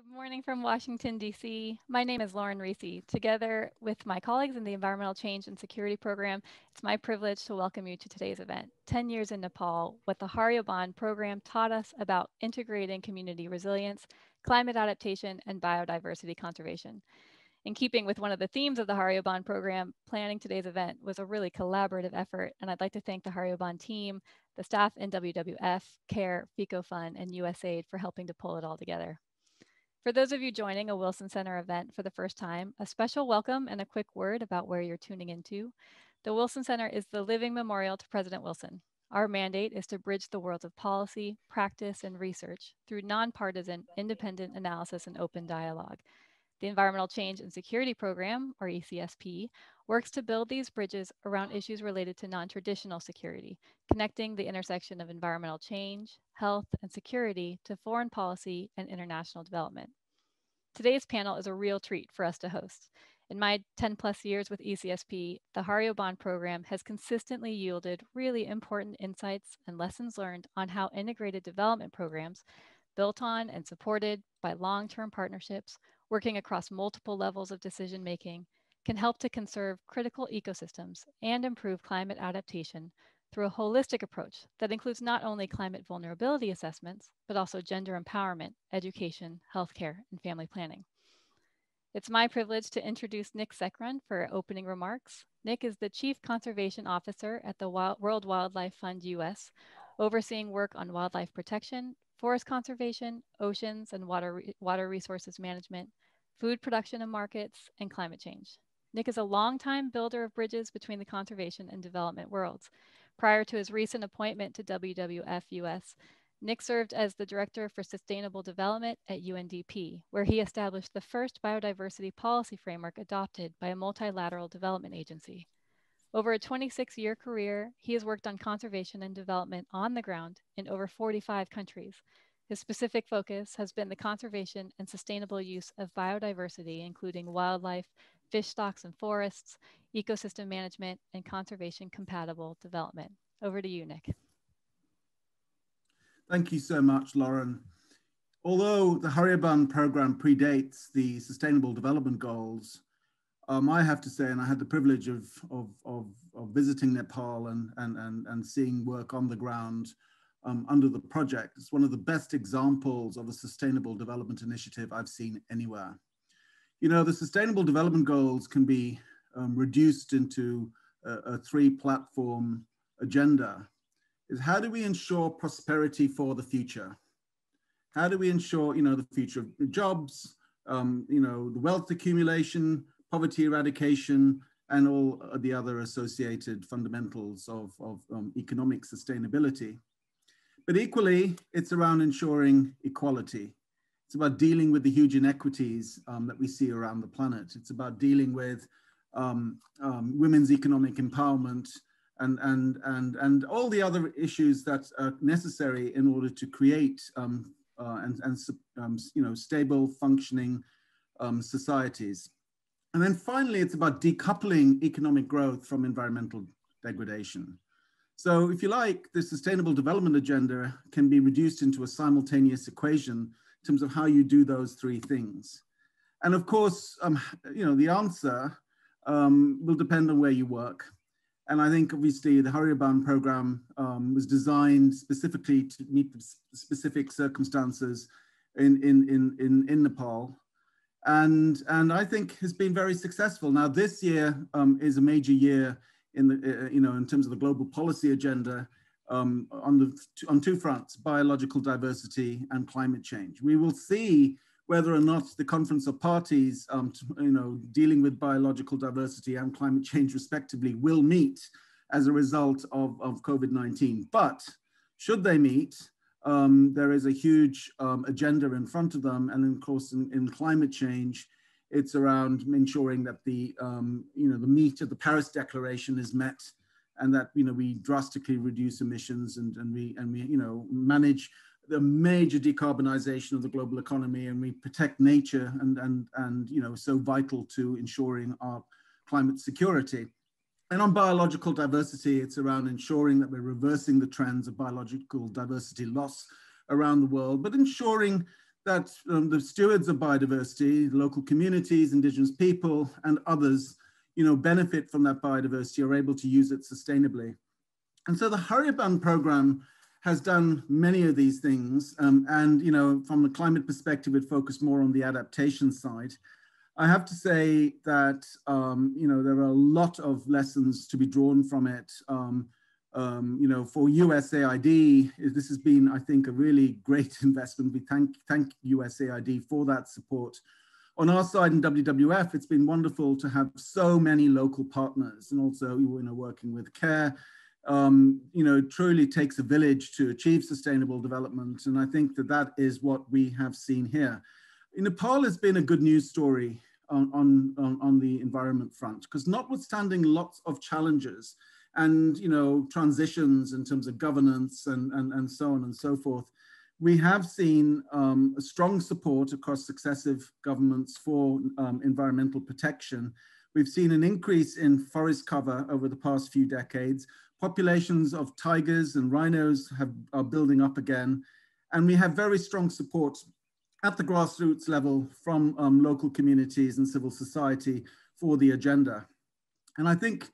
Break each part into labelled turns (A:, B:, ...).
A: Good morning from Washington, D.C. My name is Lauren Risi. Together with my colleagues in the Environmental Change and Security Program, it's my privilege to welcome you to today's event, 10 Years in Nepal, what the Hariyo Ban program taught us about integrating community resilience, climate adaptation, and biodiversity conservation. In keeping with one of the themes of the Hariyo Ban program, planning today's event was a really collaborative effort, and I'd like to thank the Hariyo Ban team, the staff in WWF, CARE, FICO FECOFUN, and USAID for helping to pull it all together. For those of you joining a Wilson Center event for the first time, a special welcome and a quick word about where you're tuning into. The Wilson Center is the living memorial to President Wilson. Our mandate is to bridge the worlds of policy, practice, and research through nonpartisan, independent analysis and open dialogue. The Environmental Change and Security Program, or ECSP, works to build these bridges around issues related to non-traditional security, connecting the intersection of environmental change, health, and security to foreign policy and international development. Today's panel is a real treat for us to host. In my 10 plus years with ECSP, the Hariyo Ban program has consistently yielded really important insights and lessons learned on how integrated development programs built on and supported by long-term partnerships working across multiple levels of decision making can help to conserve critical ecosystems and improve climate adaptation through a holistic approach that includes not only climate vulnerability assessments, but also gender empowerment, education, healthcare, and family planning. It's my privilege to introduce Nick Sekhran for opening remarks. Nick is the Chief Conservation Officer at the World Wildlife Fund US, overseeing work on wildlife protection, forest conservation, oceans and water, water resources management, food production and markets, and climate change. Nick is a longtime builder of bridges between the conservation and development worlds. Prior to his recent appointment to WWF US, Nick served as the Director for Sustainable Development at UNDP, where he established the first biodiversity policy framework adopted by a multilateral development agency. Over a 26 year career, he has worked on conservation and development on the ground in over 45 countries. His specific focus has been the conservation and sustainable use of biodiversity, including wildlife, fish stocks and forests, ecosystem management, and conservation compatible development. Over to you, Nick.
B: Thank you so much, Lauren. Although the Hariyo Ban program predates the Sustainable Development Goals, um, I have to say, and I had the privilege of, of, of, of visiting Nepal and, and, and, and seeing work on the ground um, under the project. It's one of the best examples of a sustainable development initiative I've seen anywhere you know, the sustainable development goals can be um, reduced into a, a three platform agenda is how do we ensure prosperity for the future? How do we ensure, you know, the future of jobs, um, you know, the wealth accumulation, poverty eradication, and all the other associated fundamentals of, of um, economic sustainability. But equally, it's around ensuring equality. It's about dealing with the huge inequities um, that we see around the planet. It's about dealing with um, um, women's economic empowerment and, and, and, and all the other issues that are necessary in order to create um, uh, and, and um, you know, stable, functioning um, societies. And then finally, it's about decoupling economic growth from environmental degradation. So if you like, the sustainable development agenda can be reduced into a simultaneous equation in terms of how you do those three things. And of course, um, you know, the answer um, will depend on where you work. And I think obviously the Hariyo Ban program um, was designed specifically to meet the specific circumstances in, in, in, in, in Nepal. And, and I think has been very successful. Now this year um, is a major year in the, uh, you know, in terms of the global policy agenda um, on, the, on two fronts, biological diversity and climate change. We will see whether or not the Conference of Parties, um, to, you know, dealing with biological diversity and climate change respectively will meet as a result of, of COVID-19. But should they meet, um, there is a huge um, agenda in front of them. And of course, in, in climate change, it's around ensuring that the, um, you know, the meat of the Paris Declaration is met and that you know we drastically reduce emissions and, and we and we you know manage the major decarbonization of the global economy and we protect nature and and and you know so vital to ensuring our climate security. And on biological diversity it's around ensuring that we're reversing the trends of biological diversity loss around the world but ensuring that um, the stewards of biodiversity, local communities, indigenous people, and others, you know, benefit from that biodiversity, are able to use it sustainably. And so the Hariyo Ban program has done many of these things. Um, and, you know, from the climate perspective, it focused more on the adaptation side. I have to say that, um, you know, there are a lot of lessons to be drawn from it. Um, um, you know, for USAID, this has been, I think, a really great investment. We thank, thank USAID for that support. On our side in WWF, it's been wonderful to have so many local partners and also, you know, working with CARE, um, you know, truly takes a village to achieve sustainable development. And I think that that is what we have seen here. Nepal has been a good news story on, on, on the environment front, because notwithstanding lots of challenges, and you know transitions in terms of governance and, and, and so on and so forth. We have seen um, strong support across successive governments for um, environmental protection. We've seen an increase in forest cover over the past few decades. Populations of tigers and rhinos have, are building up again. And we have very strong support at the grassroots level from um, local communities and civil society for the agenda. And I think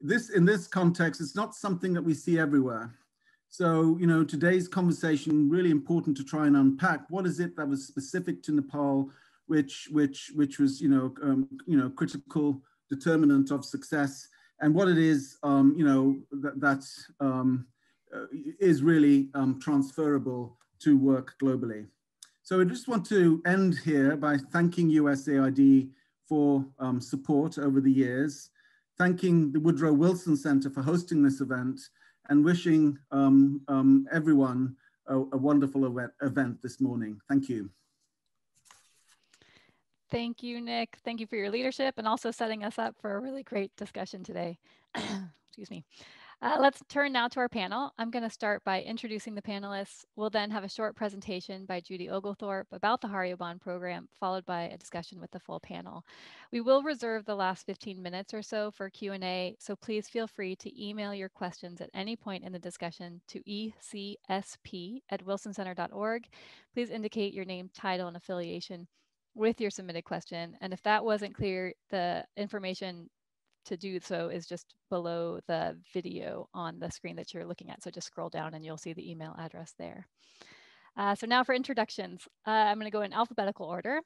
B: this in this context, it's not something that we see everywhere. So, you know, today's conversation really important to try and unpack what is it that was specific to Nepal, which which which was you know um, you know critical determinant of success, and what it is um, you know that that um, uh, is really um, transferable to work globally. So I just want to end here by thanking USAID for um, support over the years thanking the Woodrow Wilson Center for hosting this event and wishing um, um, everyone a, a wonderful event, event this morning. Thank you.
A: Thank you, Nick. Thank you for your leadership and also setting us up for a really great discussion today. Excuse me. Uh, let's turn now to our panel. I'm going to start by introducing the panelists. We'll then have a short presentation by Judy Oglethorpe about the Hariyo Ban program, followed by a discussion with the full panel. We will reserve the last 15 minutes or so for Q&A, so please feel free to email your questions at any point in the discussion to ecsp at wilsoncenter.org. Please indicate your name, title, and affiliation with your submitted question. And if that wasn't clear, the information to do so is just below the video on the screen that you're looking at. So just scroll down and you'll see the email address there. Uh, so now for introductions, uh, I'm going to go in alphabetical order.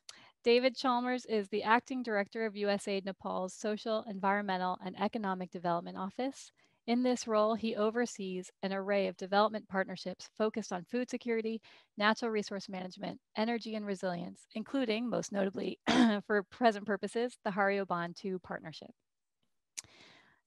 A: David Chalmers is the acting director of USAID Nepal's Social, Environmental, and Economic Development Office. In this role, he oversees an array of development partnerships focused on food security, natural resource management, energy, and resilience, including, most notably for present purposes, the Hariyo Ban 2 partnership.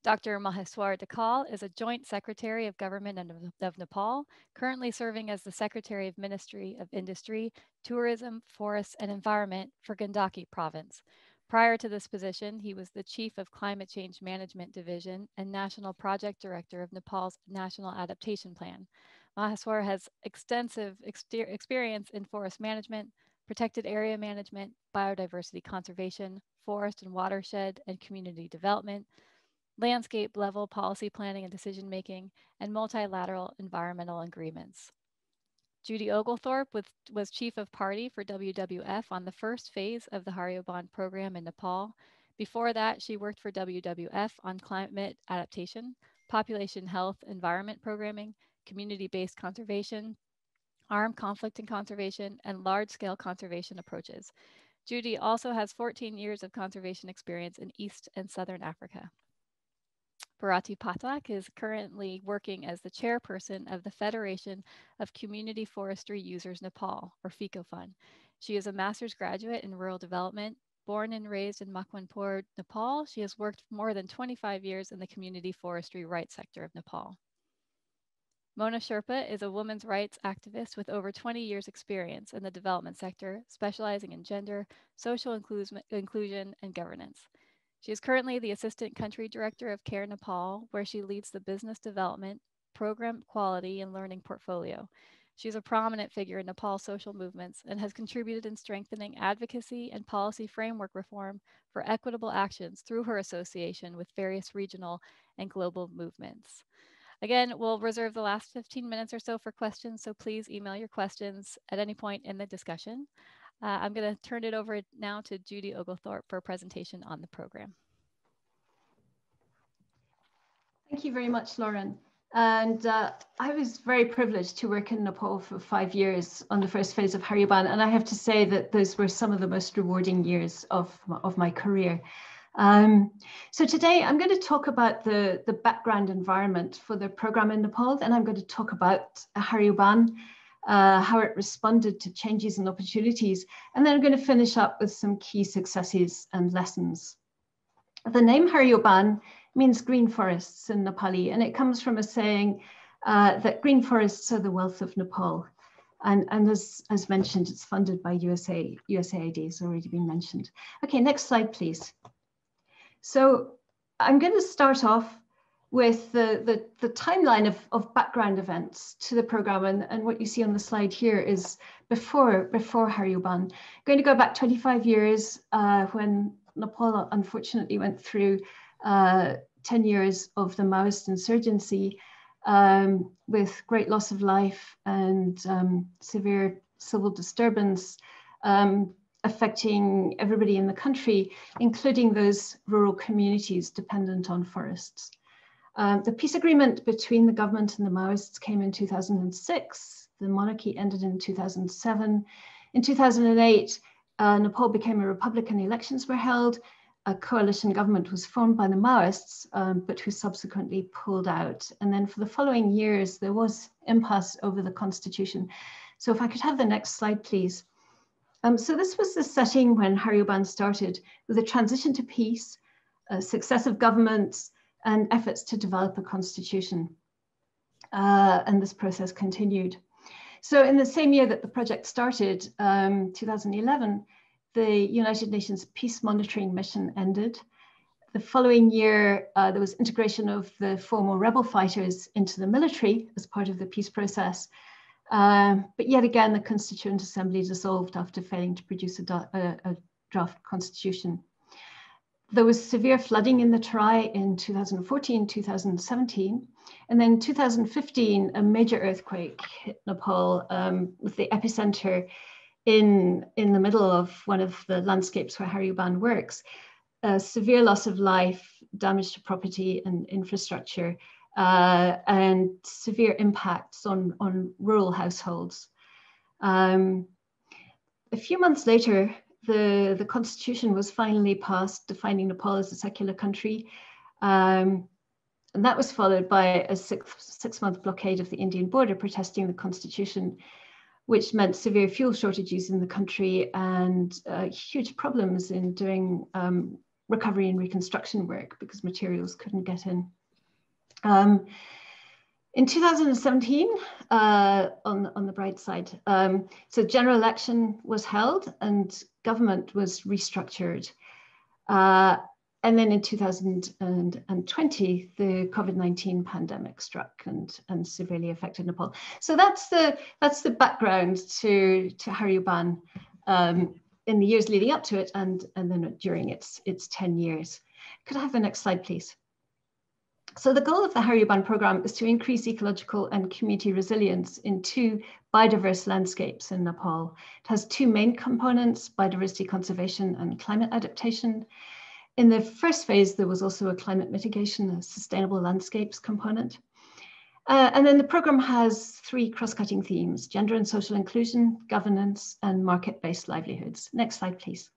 A: Dr. Maheswar Dhakal is a Joint Secretary of Government of Nepal, currently serving as the Secretary of Ministry of Industry, Tourism, Forests, and Environment for Gandaki Province. Prior to this position, he was the Chief of Climate Change Management Division and National Project Director of Nepal's National Adaptation Plan. Maheswar has extensive experience in forest management, protected area management, biodiversity conservation, forest and watershed, and community development, landscape level policy planning and decision making, and multilateral environmental agreements. Judy Oglethorpe was, was chief of party for WWF on the first phase of the Hariyo Ban program in Nepal. Before that, she worked for WWF on climate adaptation, population health environment programming, community-based conservation, armed conflict and conservation, and large-scale conservation approaches. Judy also has 14 years of conservation experience in East and Southern Africa. Bharati Pathak is currently working as the chairperson of the Federation of Community Forestry Users Nepal, or FECOFUN. She is a master's graduate in rural development. Born and raised in Makwanpur, Nepal, she has worked more than 25 years in the community forestry rights sector of Nepal. Mona Sherpa is a women's rights activist with over 20 years experience in the development sector, specializing in gender, social inclusion, and governance. She is currently the Assistant Country Director of CARE Nepal, where she leads the business development, program quality, and learning portfolio. She's a prominent figure in Nepal's social movements and has contributed in strengthening advocacy and policy framework reform for equitable actions through her association with various regional and global movements. Again, we'll reserve the last 15 minutes or so for questions, so please email your questions at any point in the discussion. Uh, I'm going to turn it over now to Judy Oglethorpe for a presentation on the program.
C: Thank you very much, Lauren. And uh, I was very privileged to work in Nepal for five years on the first phase of Hariyo Ban. And I have to say that those were some of the most rewarding years of, of my career. Um, so today I'm going to talk about the, the background environment for the program in Nepal. Then I'm going to talk about Hariyo Ban, uh, how it responded to changes and opportunities. And then I'm going to finish up with some key successes and lessons. The name Hariyo Ban means green forests in Nepali, and it comes from a saying uh, that green forests are the wealth of Nepal. And, and as, as mentioned, it's funded by USA, USAID, it's already been mentioned. Okay, next slide, please. So I'm going to start off with the, the, the, timeline of, of background events to the program. And, and what you see on the slide here is before, before Hariyo Ban. Going to go back 25 years uh, when Nepal unfortunately went through uh, 10 years of the Maoist insurgency um, with great loss of life and um, severe civil disturbance um, affecting everybody in the country, including those rural communities dependent on forests. Um, the peace agreement between the government and the Maoists came in 2006. The monarchy ended in 2007. In 2008, uh, Nepal became a republic and elections were held a coalition government was formed by the Maoists, um, but who subsequently pulled out. And then for the following years, there was impasse over the constitution. So if I could have the next slide, please. Um, so this was the setting when Hariyo Ban started with a transition to peace, uh, successive governments, and efforts to develop a constitution. Uh, and this process continued. So in the same year that the project started, um, 2011, the United Nations Peace Monitoring Mission ended. The following year, uh, there was integration of the former rebel fighters into the military as part of the peace process. Um, but yet again, the Constituent Assembly dissolved after failing to produce a, a, a draft constitution. There was severe flooding in the Terai in 2014, 2017. And then 2015, a major earthquake hit Nepal um, with the epicenter in, in the middle of one of the landscapes where Hariyo Ban works, a severe loss of life, damage to property and infrastructure, uh, and severe impacts on, on rural households. Um, a few months later, the, the constitution was finally passed, defining Nepal as a secular country. Um, and that was followed by a six, six month blockade of the Indian border protesting the constitution which meant severe fuel shortages in the country and uh, huge problems in doing um, recovery and reconstruction work because materials couldn't get in. Um, in 2017, uh, on, on the bright side, um, so general election was held and government was restructured. Uh, and then in 2020, the COVID-19 pandemic struck and, and severely affected Nepal. So that's the that's the background to to Hariyo Ban um, in the years leading up to it, and and then during its its 10 years. Could I have the next slide, please? So the goal of the Hariyo Ban program is to increase ecological and community resilience in two biodiverse landscapes in Nepal. It has two main components, biodiversity conservation and climate adaptation. In the first phase, there was also a climate mitigation, a sustainable landscapes component. Uh, and then the program has three cross-cutting themes, gender and social inclusion, governance, and market-based livelihoods. Next slide, please.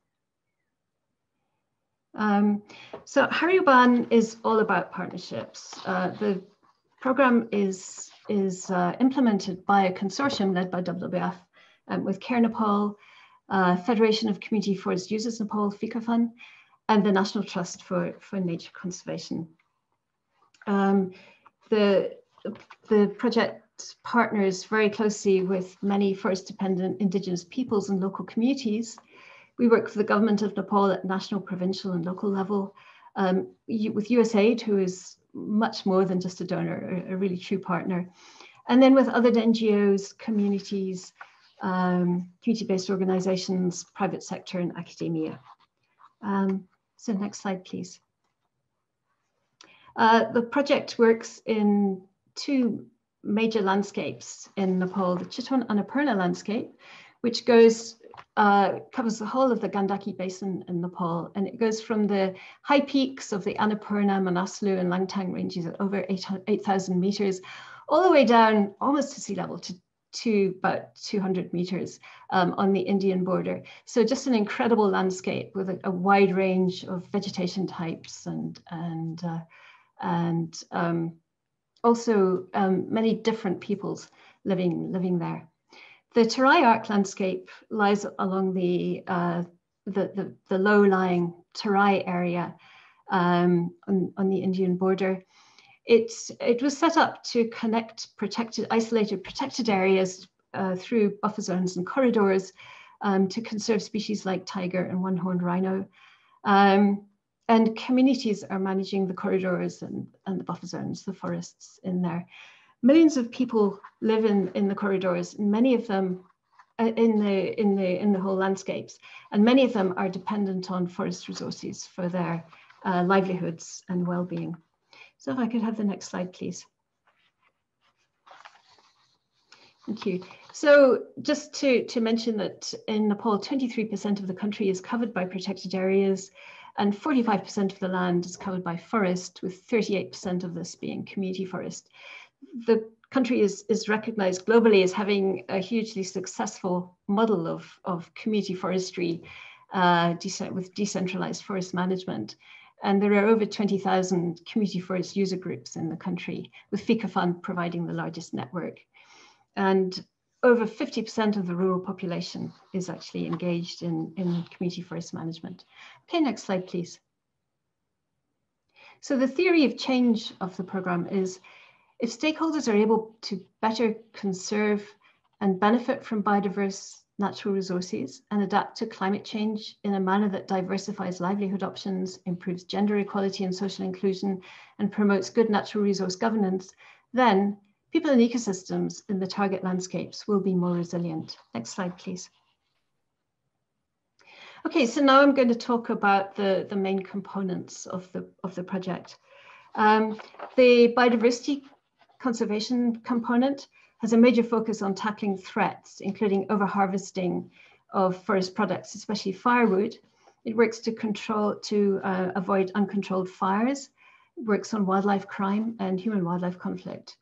C: Um, so Hariyo Ban is all about partnerships. Uh, the program is, is uh, implemented by a consortium led by WWF um, with Care Nepal, uh, Federation of Community Forest Users Nepal, FECOFUN, and the National Trust for, for Nature Conservation. Um, the, the project partners very closely with many forest dependent indigenous peoples and local communities. We work for the government of Nepal at national, provincial and local level um, with USAID, who is much more than just a donor, a, a really true partner. And then with other NGOs, communities, um, community-based organizations, private sector and academia. Um, so next slide, please. Uh, the project works in two major landscapes in Nepal, the Chitwan Annapurna landscape, which goes uh, covers the whole of the Gandaki Basin in Nepal, and it goes from the high peaks of the Annapurna, Manaslu, and Langtang ranges at over 8,000 meters, all the way down almost to sea level to, to about 200 meters um, on the Indian border. So just an incredible landscape with a, a wide range of vegetation types and, and, uh, and um, also um, many different peoples living, living there. The Terai Arc landscape lies along the, uh, the, the, the low-lying Terai area um, on, on the Indian border. It's, it was set up to connect protected, isolated protected areas uh, through buffer zones and corridors um, to conserve species like tiger and one-horned rhino. Um, and communities are managing the corridors and, and the buffer zones, the forests in there. Millions of people live in, in the corridors, many of them uh, in the in the in the whole landscapes, and many of them are dependent on forest resources for their uh, livelihoods and well-being. So if I could have the next slide, please. Thank you. So just to, to mention that in Nepal, 23% of the country is covered by protected areas and 45% of the land is covered by forest, with 38% of this being community forest. The country is, is recognized globally as having a hugely successful model of, of community forestry uh, with decentralized forest management. And there are over 20,000 community forest user groups in the country, with FECOFUN providing the largest network. And over 50% of the rural population is actually engaged in, in community forest management. Okay, next slide, please. So the theory of change of the program is if stakeholders are able to better conserve and benefit from biodiverse natural resources and adapt to climate change in a manner that diversifies livelihood options, improves gender equality and social inclusion, and promotes good natural resource governance, then people and ecosystems in the target landscapes will be more resilient. Next slide, please. Okay, so now I'm going to talk about the, the main components of the, of the project. Um, the biodiversity conservation component has a major focus on tackling threats, including overharvesting of forest products, especially firewood. It works to control, to uh, avoid uncontrolled fires, it works on wildlife crime and human wildlife conflict.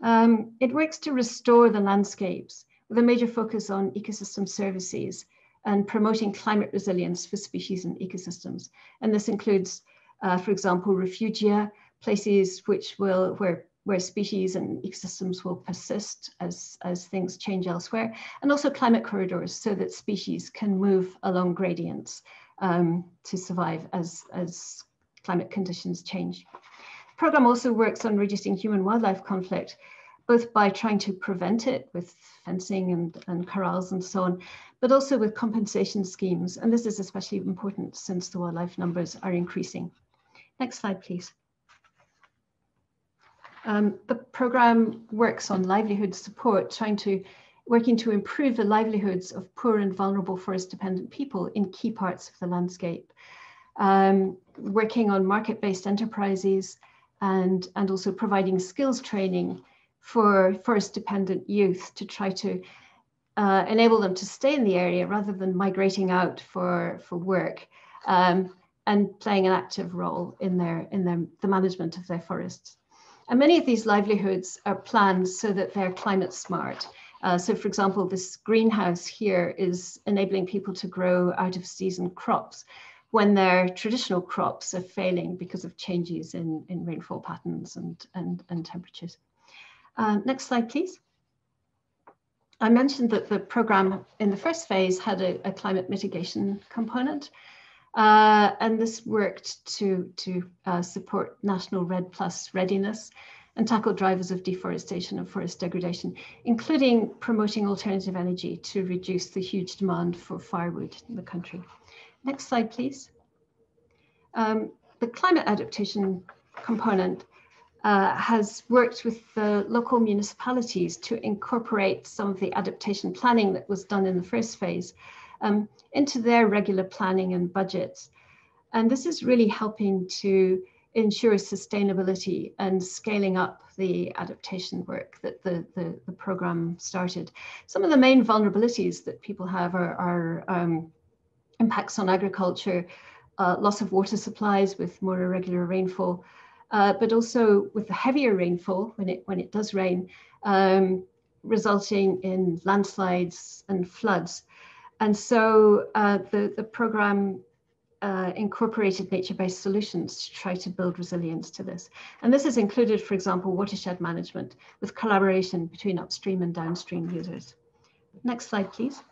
C: Um, it works to restore the landscapes with a major focus on ecosystem services and promoting climate resilience for species and ecosystems. And this includes, uh, for example, refugia, places which will, where, where species and ecosystems will persist as, as things change elsewhere, and also climate corridors so that species can move along gradients um, to survive as, as climate conditions change The program also works on reducing human wildlife conflict, both by trying to prevent it with fencing and, and corrals and so on, but also with compensation schemes. And this is especially important since the wildlife numbers are increasing. Next slide, please. Um, the program works on livelihood support, trying to working to improve the livelihoods of poor and vulnerable forest dependent people in key parts of the landscape. Um, working on market-based enterprises, and, and also providing skills training for forest dependent youth to try to uh, enable them to stay in the area rather than migrating out for, for work um, and playing an active role in, their, in their, the management of their forests. And many of these livelihoods are planned so that they're climate smart. Uh, so for example, this greenhouse here is enabling people to grow out of season crops when their traditional crops are failing because of changes in, in rainfall patterns and, and, and temperatures. Uh, next slide, please. I mentioned that the program in the first phase had a, a climate mitigation component. Uh, and this worked to, to uh, support national REDD Plus readiness and tackle drivers of deforestation and forest degradation, including promoting alternative energy to reduce the huge demand for firewood in the country. Next slide, please. Um, the climate adaptation component uh, has worked with the local municipalities to incorporate some of the adaptation planning that was done in the first phase um, into their regular planning and budgets. And this is really helping to ensure sustainability and scaling up the adaptation work that the, the, the program started. Some of the main vulnerabilities that people have are, are um, impacts on agriculture, uh, loss of water supplies with more irregular rainfall, uh, but also with the heavier rainfall when it, when it does rain, um, resulting in landslides and floods. And so uh, the, the program uh, incorporated nature-based solutions to try to build resilience to this. And this has included, for example, watershed management with collaboration between upstream and downstream users. Next slide, please.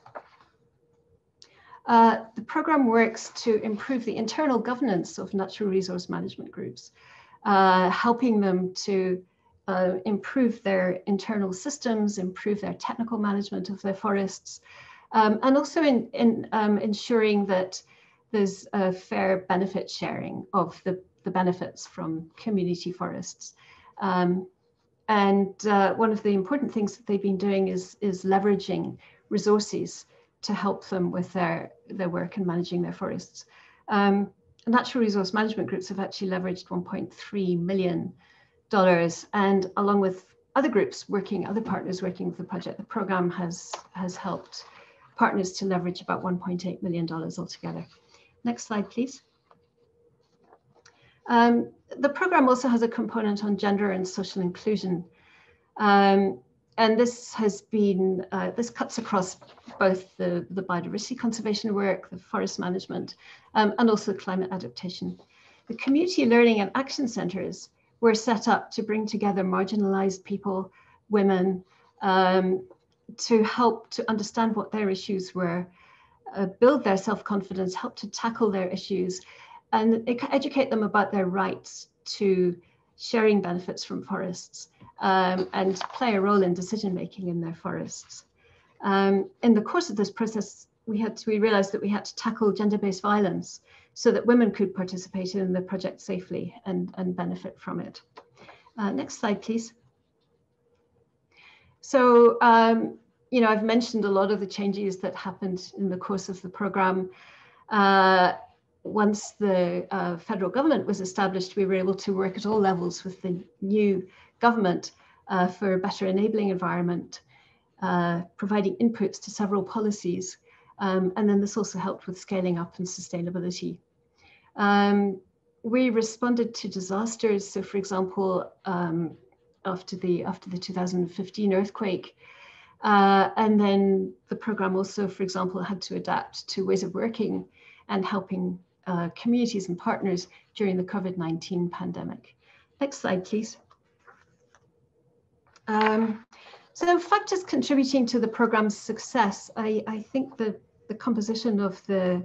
C: Uh, the program works to improve the internal governance of natural resource management groups, uh, helping them to uh, improve their internal systems, improve their technical management of their forests, um, and also in, in um, ensuring that there's a fair benefit sharing of the, the benefits from community forests. Um, and uh, one of the important things that they've been doing is, is leveraging resources to help them with their, their work in managing their forests. Um, natural resource management groups have actually leveraged $1.3 million. And along with other groups working, other partners working with the project, the program has, has helped partners to leverage about $1.8 million altogether. Next slide, please. Um, the program also has a component on gender and social inclusion. Um, and this has been, uh, this cuts across both the, the biodiversity conservation work, the forest management, um, and also climate adaptation. The community learning and action centers were set up to bring together marginalized people, women, um, to help to understand what their issues were uh, build their self-confidence, help to tackle their issues, and educate them about their rights to sharing benefits from forests um, and play a role in decision making in their forests. Um, in the course of this process, we had to, we realized that we had to tackle gender-based violence so that women could participate in the project safely and, and benefit from it. Uh, next slide, please. So um, you know, I've mentioned a lot of the changes that happened in the course of the program. Uh, once the uh, federal government was established, we were able to work at all levels with the new government uh, for a better enabling environment, uh, providing inputs to several policies. Um, and then this also helped with scaling up and sustainability. Um, we responded to disasters. So for example, um, after the after the 2015 earthquake, uh, and then the program also, for example, had to adapt to ways of working and helping uh, communities and partners during the COVID-19 pandemic. Next slide, please. Um, so factors contributing to the program's success, I, I think the, the composition of the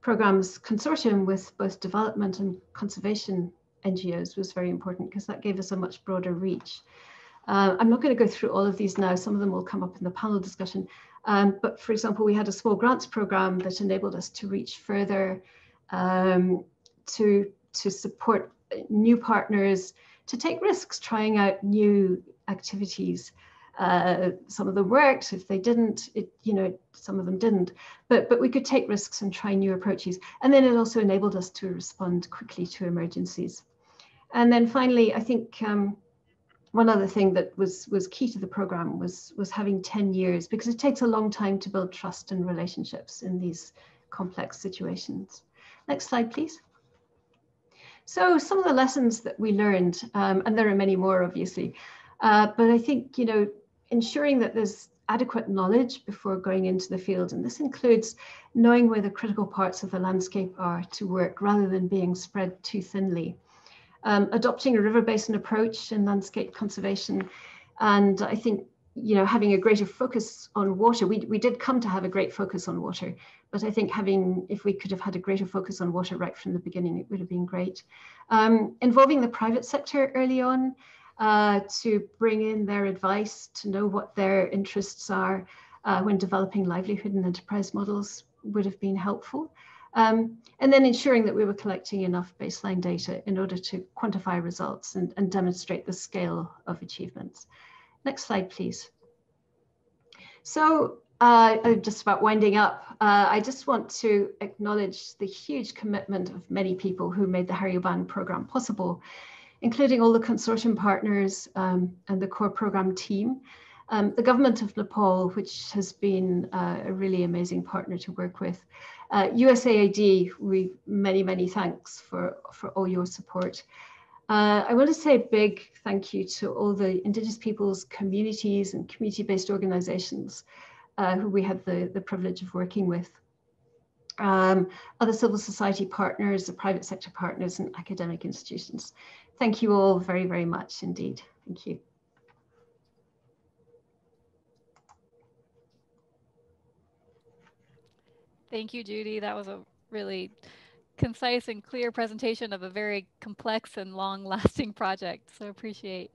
C: program's consortium with both development and conservation NGOs was very important because that gave us a much broader reach. Uh, I'm not going to go through all of these now. Some of them will come up in the panel discussion. Um, but for example, we had a small grants program that enabled us to reach further, um, to, to support new partners, to take risks, trying out new activities. Uh, some of them worked. If they didn't, it you know some of them didn't. But but we could take risks and try new approaches. And then it also enabled us to respond quickly to emergencies. And then finally, I think um, one other thing that was was key to the program was was having 10 years because it takes a long time to build trust and relationships in these complex situations. Next slide, please. So some of the lessons that we learned, um, and there are many more obviously, uh, but I think, you know, ensuring that there's adequate knowledge before going into the field. And this includes knowing where the critical parts of the landscape are to work rather than being spread too thinly um, adopting a river basin approach in landscape conservation. And I think, you know, having a greater focus on water, we, we did come to have a great focus on water, but I think having, if we could have had a greater focus on water right from the beginning, it would have been great. Um, involving the private sector early on uh, to bring in their advice, to know what their interests are uh, when developing livelihood and enterprise models would have been helpful. Um, and then ensuring that we were collecting enough baseline data in order to quantify results and, and demonstrate the scale of achievements. Next slide, please. So uh, I'm just about winding up. Uh, I just want to acknowledge the huge commitment of many people who made the Hariyo Ban program possible, including all the consortium partners um, and the core program team. Um, the government of Nepal, which has been uh, a really amazing partner to work with. Uh, USAID, we many, many thanks for, for all your support. Uh, I want to say a big thank you to all the Indigenous peoples communities and community-based organizations uh, who we had the, the privilege of working with. Um, other civil society partners, the private sector partners and academic institutions. Thank you all very, very much indeed. Thank you.
A: Thank you, Judy. That was a really concise and clear presentation of a very complex and long lasting project. So I appreciate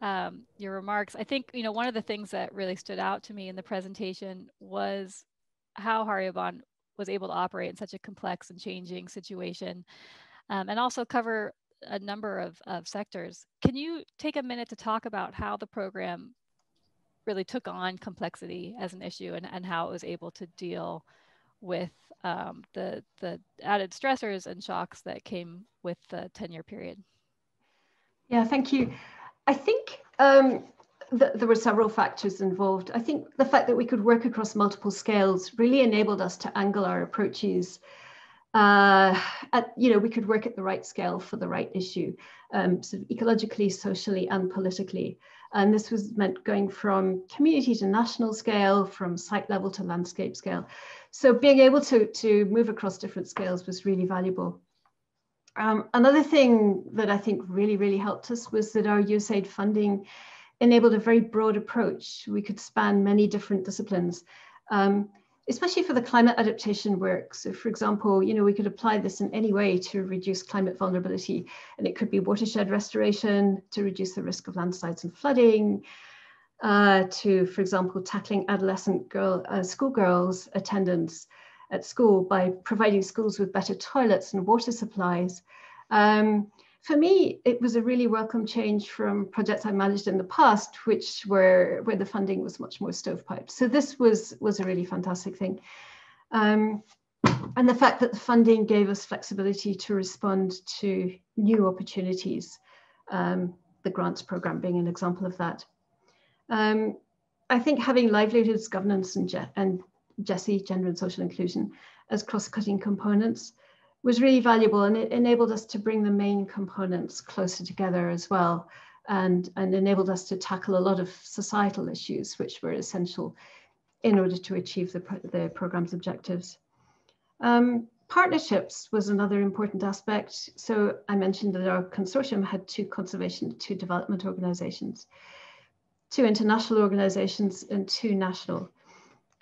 A: um, your remarks. I think, you know, one of the things that really stood out to me in the presentation was how Hariyo Ban was able to operate in such a complex and changing situation um, and also cover a number of, of sectors. Can you take a minute to talk about how the program really took on complexity as an issue and, and how it was able to deal with um, the, the added stressors and shocks that came with the 10 year period?
C: Yeah, thank you. I think um, th there were several factors involved. I think the fact that we could work across multiple scales really enabled us to angle our approaches. Uh, at, you know, we could work at the right scale for the right issue, um, sort of ecologically, socially, and politically. And this was meant going from community to national scale, from site level to landscape scale. So being able to, to move across different scales was really valuable. Um, another thing that I think really, really helped us was that our USAID funding enabled a very broad approach. We could span many different disciplines, um, especially for the climate adaptation work. So for example, you know, we could apply this in any way to reduce climate vulnerability. And it could be watershed restoration to reduce the risk of landslides and flooding, uh, to, for example, tackling adolescent girl, uh, schoolgirls attendance at school by providing schools with better toilets and water supplies. Um, for me, it was a really welcome change from projects I managed in the past, which were where the funding was much more stovepiped. So this was, was a really fantastic thing. Um, and the fact that the funding gave us flexibility to respond to new opportunities, um, the grants program being an example of that. Um, I think having livelihoods, governance, and, Je and GESI, gender and social inclusion, as cross-cutting components was really valuable and it enabled us to bring the main components closer together as well and, and enabled us to tackle a lot of societal issues which were essential in order to achieve the, the program's objectives. Um, partnerships was another important aspect. So I mentioned that our consortium had two conservation, two development organizations two international organizations and two national.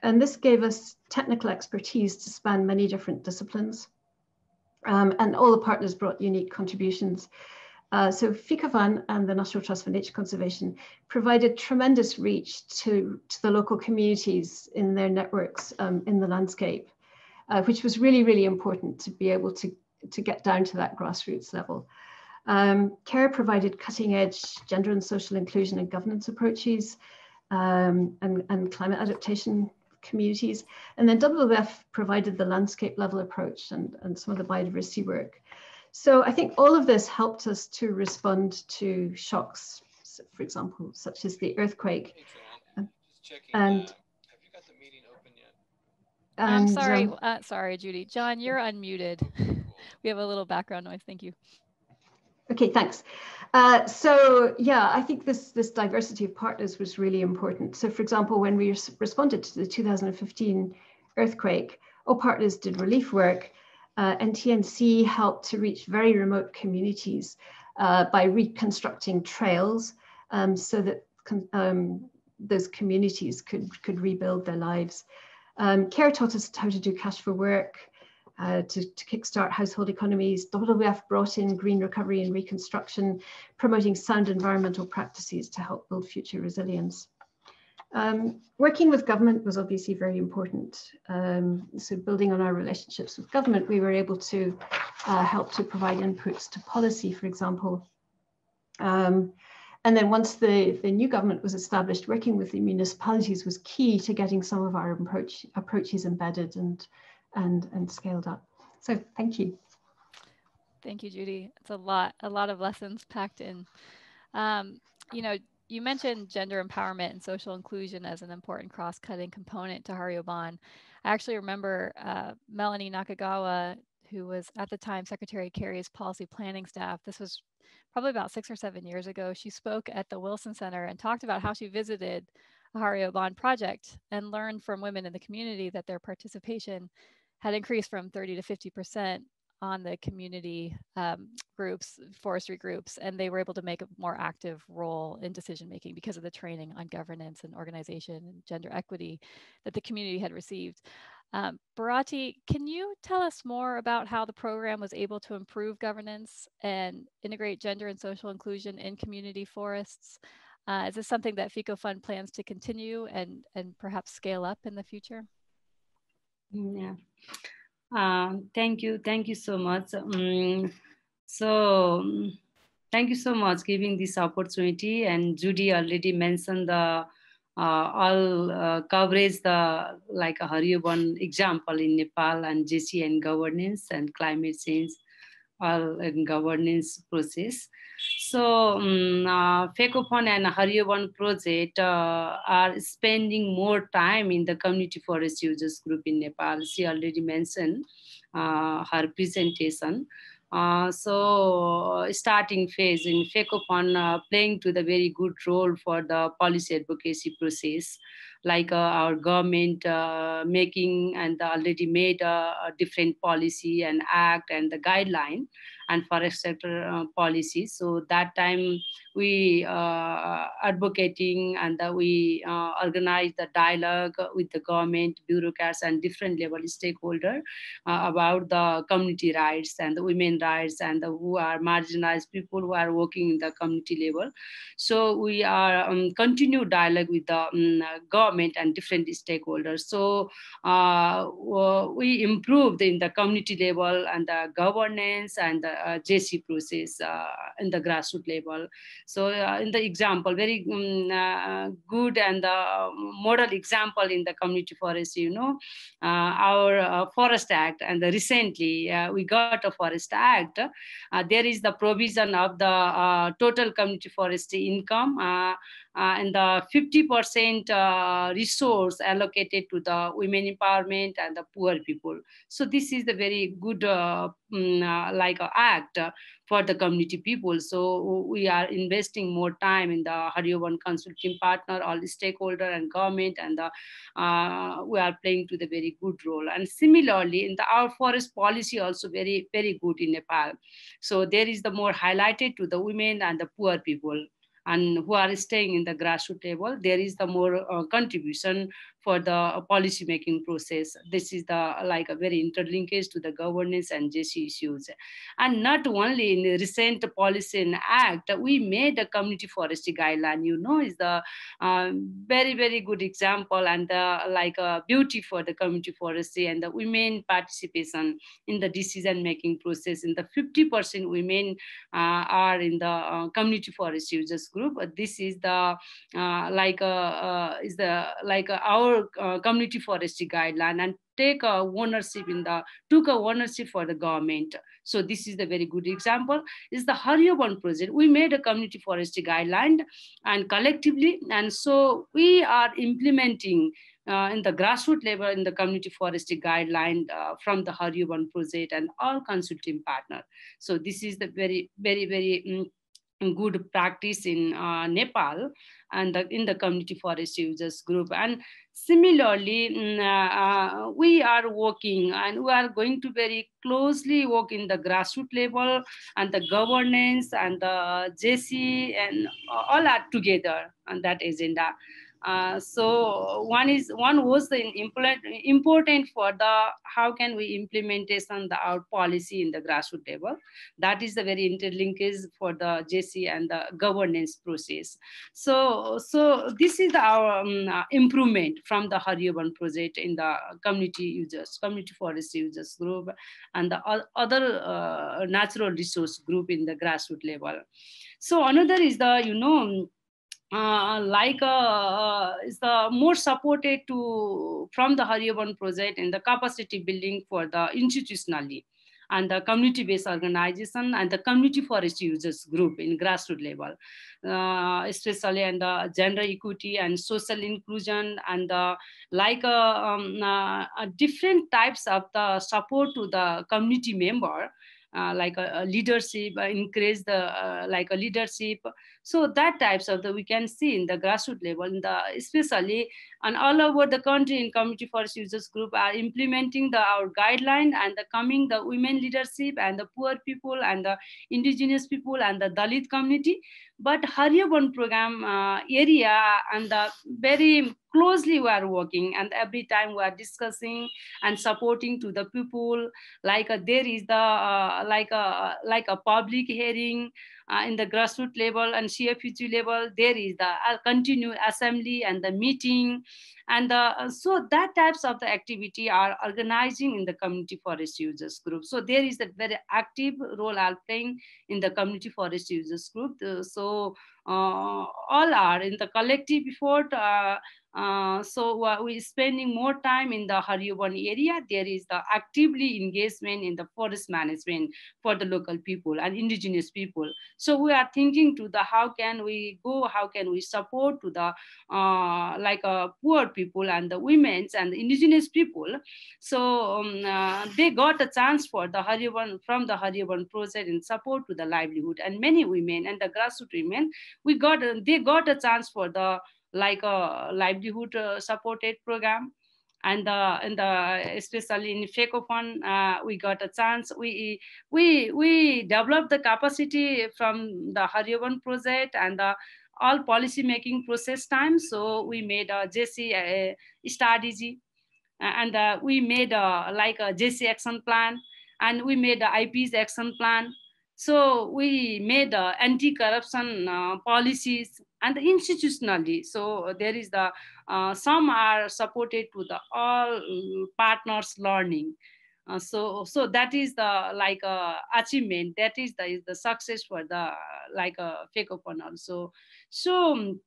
C: And this gave us technical expertise to span many different disciplines. Um, and all the partners brought unique contributions. Uh, so FECOFUN and the National Trust for Nature Conservation provided tremendous reach to, to the local communities in their networks um, in the landscape, uh, which was really, really important to be able to, to get down to that grassroots level. Um, CARE provided cutting edge gender and social inclusion and governance approaches um, and, and climate adaptation communities. And then WWF provided the landscape level approach and, and some of the biodiversity work. So I think all of this helped us to respond to shocks, for example, such as the earthquake.
D: Hey, and uh,
A: I'm sorry, um, uh, sorry, Judy. John, you're unmuted. we have a little background noise. Thank you.
C: Okay, thanks. Uh, so yeah, I think this, this diversity of partners was really important. So for example, when we responded to the 2015 earthquake, all partners did relief work. Uh, and TNC helped to reach very remote communities uh, by reconstructing trails um, so that um, those communities could, could rebuild their lives. Um, CARE taught us how to do cash for work, uh, to, to kickstart household economies. WWF brought in green recovery and reconstruction, promoting sound environmental practices to help build future resilience. Um, working with government was obviously very important. Um, so building on our relationships with government, we were able to uh, help to provide inputs to policy, for example. Um, And then once the, the new government was established, working with the municipalities was key to getting some of our approach, approaches embedded and, and, and scaled up. So thank you.
A: Thank you, Judy. It's a lot, a lot of lessons packed in. Um, you know, you mentioned gender empowerment and social inclusion as an important cross-cutting component to Hariyo Ban. I actually remember uh, Melanie Nakagawa, who was at the time Secretary Kerry's policy planning staff. This was probably about six or seven years ago. She spoke at the Wilson Center and talked about how she visited a Hariyo Ban project and learned from women in the community that their participation had increased from 30 to 50 percent on the community um, groups, forestry groups, and they were able to make a more active role in decision making because of the training on governance and organization and gender equity that the community had received. Um, Bharati, can you tell us more about how the program was able to improve governance and integrate gender and social inclusion in community forests? Uh, is this something that FECOFUN plans to continue and, and perhaps scale up in the future?
E: Yeah. Uh, thank you. Thank you so much. Um, so thank you so much giving this opportunity. And Judy already mentioned the uh, all uh, coverage the like a Hariyo Ban example in Nepal and GESI and governance and climate change all governance process. So um, uh, and Hariyo Ban project uh, are spending more time in the community forest users group in Nepal. She already mentioned uh, her presentation. Uh, so starting phase in FECOFUN uh, playing to the very good role for the policy advocacy process like uh, our government uh, making and already made a, a, different policy and act and the guideline and forest sector uh, policies. So that time we uh, advocating and we uh, organize the dialogue with the government, bureaucrats and different level stakeholder uh, about the community rights and the women rights and the, who are marginalized people who are working in the community level. So we are um, continue dialogue with the um, government and different stakeholders. So uh, we improved in the community level and the governance and the uh, Uh, GESI process uh, in the grassroots level. So uh, in the example, very um, good and the um, model example in the community forest, you know, uh, our Forest Act and recently we got a Forest Act. there is the provision of the total community forest income uh, and the 50% uh, resource allocated to the women empowerment and the poor people. So this is the very good uh, um, like act for the community people. So we are investing more time in the Hariyo Ban consulting partner, all the stakeholder and government, and the, uh, we are playing to the very good role. And similarly, in the our forest policy also very very good in Nepal. So there is the more highlighted to the women and the poor people and who are staying in the grassroots level, there is the more uh, contribution for the policy making process. This is the like a very interlinkage to the governance and GESI issues. And not only in the recent policy and act, we made a community forestry guideline, you know, is the um, very, very good example and the, like a beauty for the community forestry and the women participation in the decision making process. In the 50% women uh, are in the uh, community forest users group. This is the uh, like a, uh, is the like our our uh, community forestry guideline and take a ownership in the took a ownership for the government. So this is the very good example. Is the Hariyo Ban project. We made a community forestry guideline and collectively and so we are implementing uh, in the grassroots level in the community forestry guideline uh, from the Hariyo Ban project and all consulting partner. So this is the very very very um, good practice in uh, Nepal and the, in the community forest users group. And similarly, mm, uh, uh, we are working and we are going to very closely work in the grassroots level and the governance and the GESI and all are together on that agenda. Uh, so one is one was the important for the how can we implementation the our policy in the grassroots level. That is the very interlinkage for the GESI and the governance process. So so this is our um, improvement from the Hariyo Ban project in the community users, community forest users group, and the other uh, natural resource group in the grassroots level. So another is the you know uh, like uh, uh, is the more supported to from the Hariyo Ban project in the capacity building for the institutionally and the community-based organization and the community forest users group in grassroots level, uh, especially and the gender equity and social inclusion and the, like uh, um, uh, different types of the support to the community member uh, like a, a leadership, uh, increase the uh, like a leadership. So that types of the we can see in the grassroots level, in the especially and all over the country in community forest users group are implementing the our guideline and the coming the women leadership and the poor people and the indigenous people and the Dalit community. But Hariyo Ban program uh, area and the very closely we are working and every time we are discussing and supporting to the people like there is the uh, like a like a public hearing uh, in the grassroots level and CFUG level, there is the uh, continued assembly and the meeting. And uh, so that types of the activity are organizing in the community forest users group. So there is a very active role are playing in the community forest users group. Uh, so uh, all are in the collective effort uh, uh, so uh, we're spending more time in the Hariyo Ban area. There is the actively engagement in the forest management for the local people and indigenous people. So we are thinking to the how can we go, how can we support to the uh, like uh, poor people and the women's and the indigenous people. So um, uh, they got a chance for the Hariyo Ban from the Hariyo Ban project in support to the livelihood and many women and the grassroots women, we got they got a chance for the like a livelihood uh, supported program and the in the especially in FECOFUN, uh, we got a chance. We we we developed the capacity from the Hariyo Ban project and the all policy making process time. So we made a GESI a strategy, and uh, we made a, like a GESI action plan, and we made the IP's action plan. So we made uh, anti-corruption uh, policies and institutionally. So there is the, uh, some are supported to the all partners learning. Uh, so so that is the like uh, achievement that is the is the success for the like a uh, FECOFUN also so um,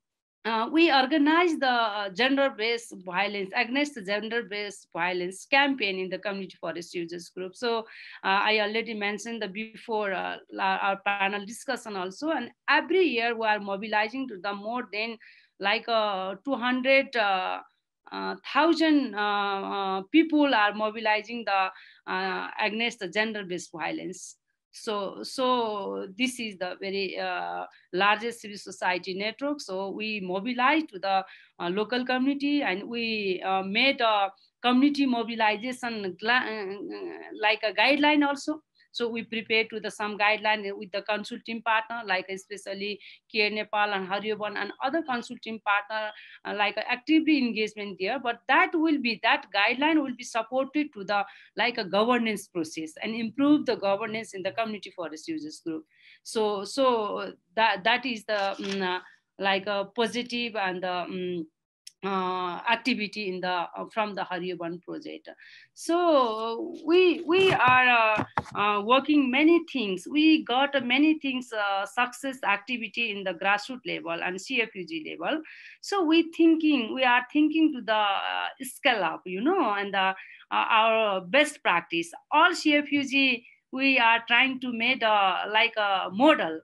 E: uh, we organized the uh, gender-based violence against the gender-based violence campaign in the community forest users group. So uh, I already mentioned the before uh, our panel discussion also, and every year we are mobilizing to the more than like uh, 200 uh, thousand people are mobilizing the against the gender-based violence. So, so this is the very uh, largest civil society network. So we mobilized to the uh, local community and we uh, made a community mobilization uh, like a guideline also. So we prepared to the some guideline with the consulting partner, like especially Care Nepal and Hariyo Ban and other consulting partner, uh, like actively engagement there. But that will be, that guideline will be supported to the, like a governance process and improve the governance in the community forest users group. So, so that, that is the, um, like a positive and um, uh, activity in the uh, from the Hariyo Ban project. So we we are uh, uh working many things. We got many things uh, success activity in the grassroots level and CFUG level. So we thinking we are thinking to the uh, scale up, you know, and our best practice. All CFUG we are trying to make a, like a model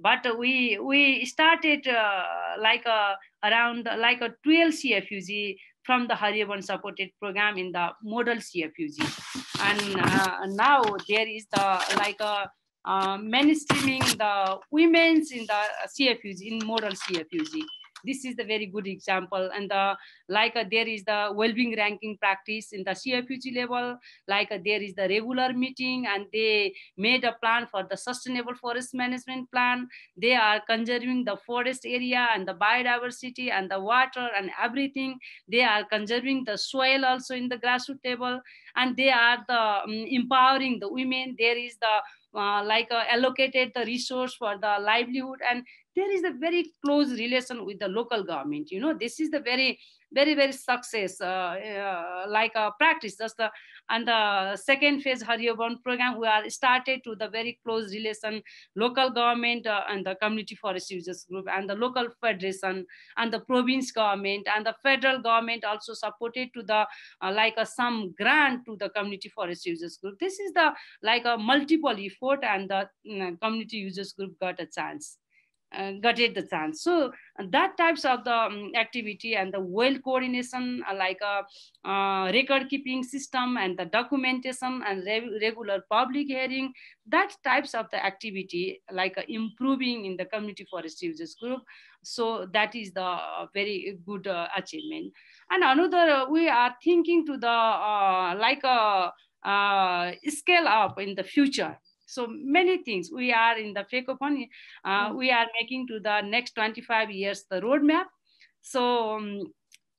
E: but we we started uh, like a, around like a 12 CFUG from the Hariyo Ban supported program in the model CFUG. And uh, now there is the like a uh, mainstreaming the women's in the CFUG, in model CFUG. This is the very good example. And like uh, there is the well-being ranking practice in the CFUG level, like uh, there is the regular meeting and they made a plan for the sustainable forest management plan. They are conserving the forest area and the biodiversity and the water and everything. They are conserving the soil also in the grassroots level and they are the um, empowering the women. There is the uh, like uh, allocated the resource for the livelihood and there is a very close relation with the local government you know. This is the very very very success uh, uh, like a practice. That's the and the second phase Hariyo Ban program we are started to the very close relation local government uh, and the community forest users group and the local federation and the province government and the federal government also supported to the uh, like a some grant to the community forest users group. This is the like a multiple effort and the uh, community users group got a chance uh, got it the chance. So that types of the um, activity and the well coordination, uh, like a uh, record keeping system and the documentation and re regular public hearing, that types of the activity, like uh, improving in the community forest users group. So that is the uh, very good uh, achievement. And another, we are thinking to the like a scale up in the future so many things. We are in the FECOFUN, uh, mm. we are making to the next 25 years the roadmap. So um,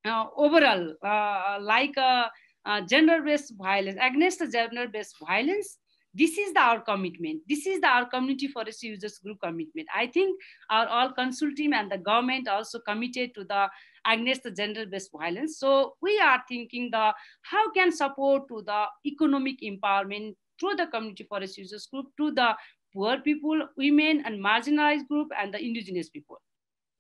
E: uh, overall, uh, like uh, uh, gender-based violence, against the gender-based violence, this is the, our commitment. This is the, our community forest users group commitment. I think our all consul team and the government also committed to the against the gender-based violence. So we are thinking the how can support to the economic empowerment through the community forest users group to the poor people, women and marginalized group and the indigenous people.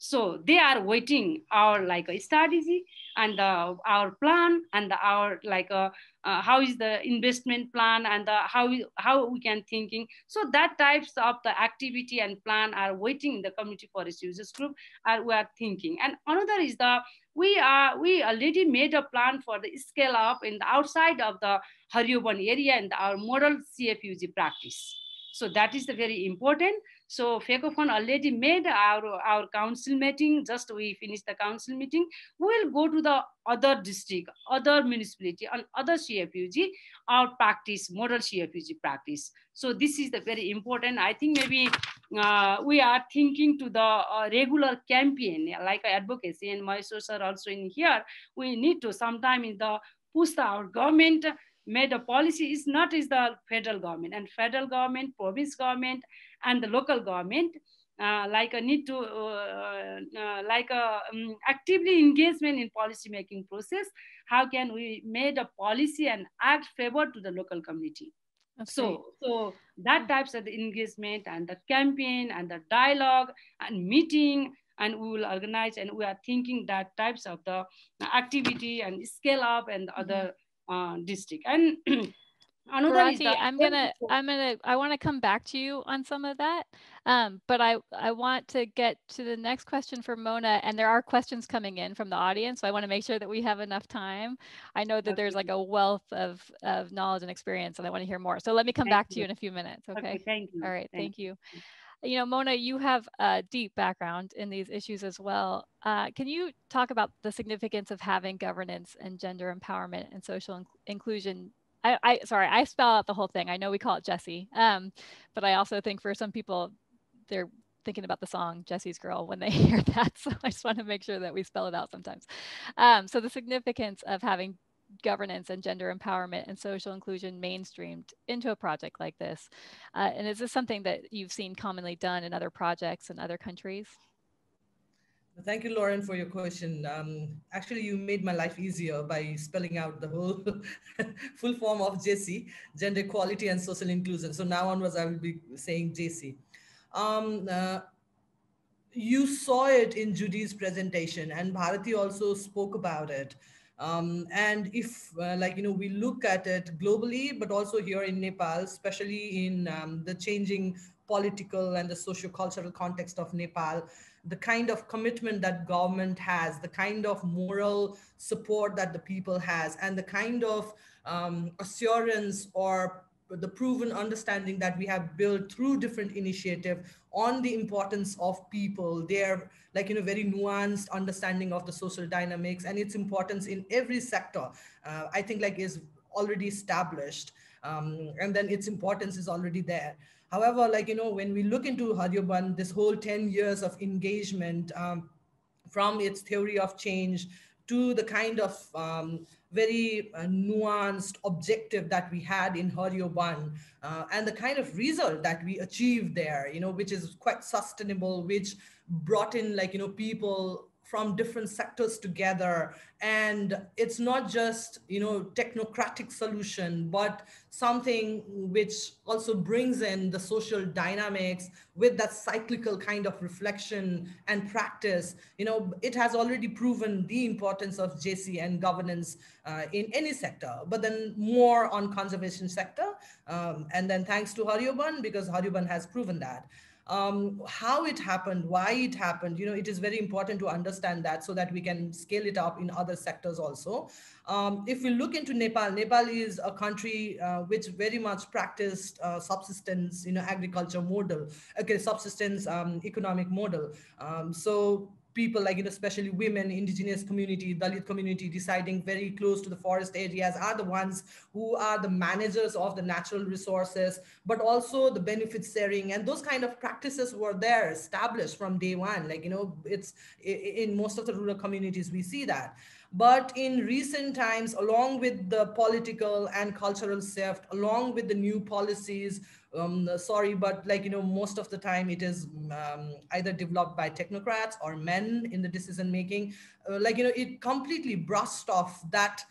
E: So they are waiting our like a strategy and uh, our plan and our like a, uh, how is the investment plan and the, how we, how we can thinking. So that types of the activity and plan are waiting in the community forest users group and we are thinking. And another is the we are we already made a plan for the scale up in the outside of the Hariyo Ban area and our model CFUG practice. So that is the very important. So FECOFUN already made our, our council meeting, just we finished the council meeting. We will go to the other district, other municipality and other CFUG, our practice, model CFUG practice. So this is the very important. I think maybe uh, we are thinking to the uh, regular campaign, like advocacy and my are also in here. We need to sometime in the push our government made a policy is not is the federal government and federal government, province government, and the local government. Uh, like a need to uh, uh, like a um, actively engagement in policy making process how can we made a policy and act favor to the local community okay. so so that types of the engagement and the campaign and the dialogue and meeting and we will organize and we are thinking that types of the activity and scale up and other uh, district. And
A: another I'm gonna, I'm gonna, I want to come back to you on some of that, um, but I, I want to get to the next question for Mona, and there are questions coming in from the audience, so I want to make sure that we have enough time. I know that okay. there's like a wealth of of knowledge and experience, and I want to hear more. So let me come thank back you. to you in a few minutes. Okay. okay
E: thank you.
A: All right.
E: Thank,
A: thank you. you you know, Mona, you have a deep background in these issues as well. Uh, can you talk about the significance of having governance and gender empowerment and social in inclusion? I, I, sorry, I spell out the whole thing. I know we call it Jesse, um, but I also think for some people, they're thinking about the song Jesse's Girl when they hear that. So I just want to make sure that we spell it out sometimes. Um, so the significance of having governance and gender empowerment and social inclusion mainstreamed into a project like this? Uh, and is this something that you've seen commonly done in other projects in other countries?
F: Thank you, Lauren, for your question. Um, actually, you made my life easier by spelling out the whole full form of GESI, gender equality and social inclusion. So now onwards, I will be saying GESI. Um, uh, you saw it in Judy's presentation, and Bharati also spoke about it. Um, and if uh, like, you know, we look at it globally, but also here in Nepal, especially in um, the changing political and the socio-cultural context of Nepal, the kind of commitment that government has, the kind of moral support that the people has, and the kind of um, assurance or the proven understanding that we have built through different initiative on the importance of people, their like you know very nuanced understanding of the social dynamics and its importance in every sector. Uh, I think like is already established, um, and then its importance is already there. However, like you know when we look into Hariyo Ban, this whole 10 years of engagement um, from its theory of change to the kind of um, very uh, nuanced objective that we had in Hariyo Ban uh, and the kind of result that we achieved there, you know, which is quite sustainable, which brought in like, you know, people from different sectors together. And it's not just you know technocratic solution but something which also brings in the social dynamics with that cyclical kind of reflection and practice. You know it has already proven the importance of GESI and governance uh, in any sector but then more on conservation sector. Um, and then thanks to Hariyo Ban because Hariyo Ban has proven that um, how it happened, why it happened. You know, it is very important to understand that so that we can scale it up in other sectors also. Um, if we look into Nepal, Nepal is a country uh, which very much practiced uh, subsistence, you know, agriculture model, okay, subsistence um, economic model. Um, so people like, you know, especially women, indigenous community, Dalit community deciding very close to the forest areas are the ones who are the managers of the natural resources, but also the benefit sharing. And those kind of practices were there established from day one. Like, you know, it's in most of the rural communities, we see that. But in recent times, along with the political and cultural shift, along with the new policies, um, sorry, but like, you know, most of the time it is um, either developed by technocrats or men in the decision making. Uh, like, you know, it completely brushed off that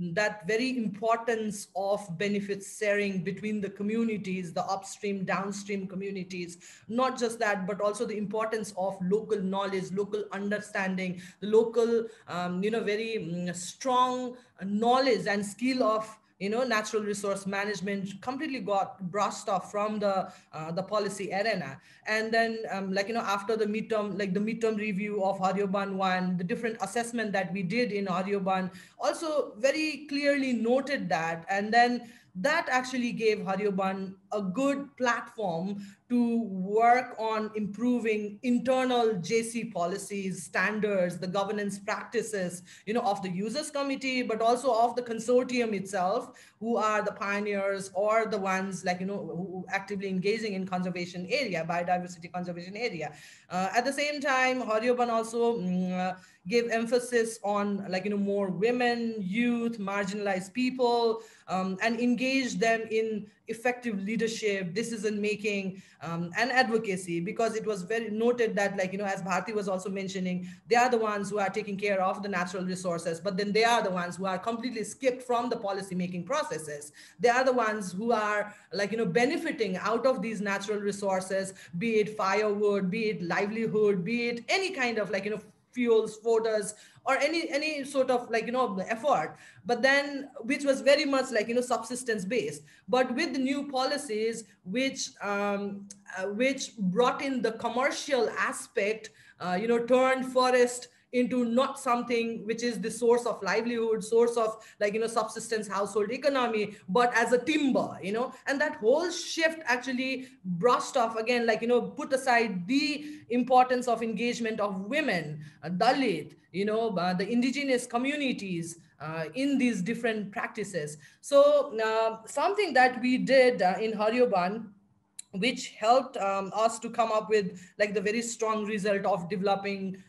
F: that very importance of benefits sharing between the communities, the upstream, downstream communities, not just that, but also the importance of local knowledge, local understanding, the local, um, you know, very um, strong knowledge and skill of you know, natural resource management completely got brushed off from the uh, the policy arena. And then, um, like you know, after the midterm, like the midterm review of Hariyo Ban one, the different assessment that we did in Hariyo Ban also very clearly noted that. And then that actually gave Hariyo Ban a good platform to work on improving internal GESI policies, standards, the governance practices, you know, of the users committee, but also of the consortium itself, who are the pioneers or the ones like, you know, who actively engaging in conservation area, biodiversity conservation area. Uh, at the same time, Hariyo Ban also mm, uh, gave emphasis on like, you know, more women, youth, marginalized people, um, and engage them in effective leadership, decision making, um, and advocacy, because it was very noted that, like, you know, as Bharati was also mentioning, they are the ones who are taking care of the natural resources, but then they are the ones who are completely skipped from the policy making processes. They are the ones who are, like, you know, benefiting out of these natural resources, be it firewood, be it livelihood, be it any kind of, like, you know, fuels, photos, or any any sort of like you know effort but then which was very much like you know subsistence based but with the new policies which um, uh, which brought in the commercial aspect uh, you know turned forest into not something which is the source of livelihood source of like you know subsistence household economy but as a timber you know? And that whole shift actually brushed off again like you know put aside the importance of engagement of women uh, dalit you know uh, the indigenous communities uh, in these different practices. So uh, something that we did uh, in Hariyo Ban which helped um, us to come up with like the very strong result of developing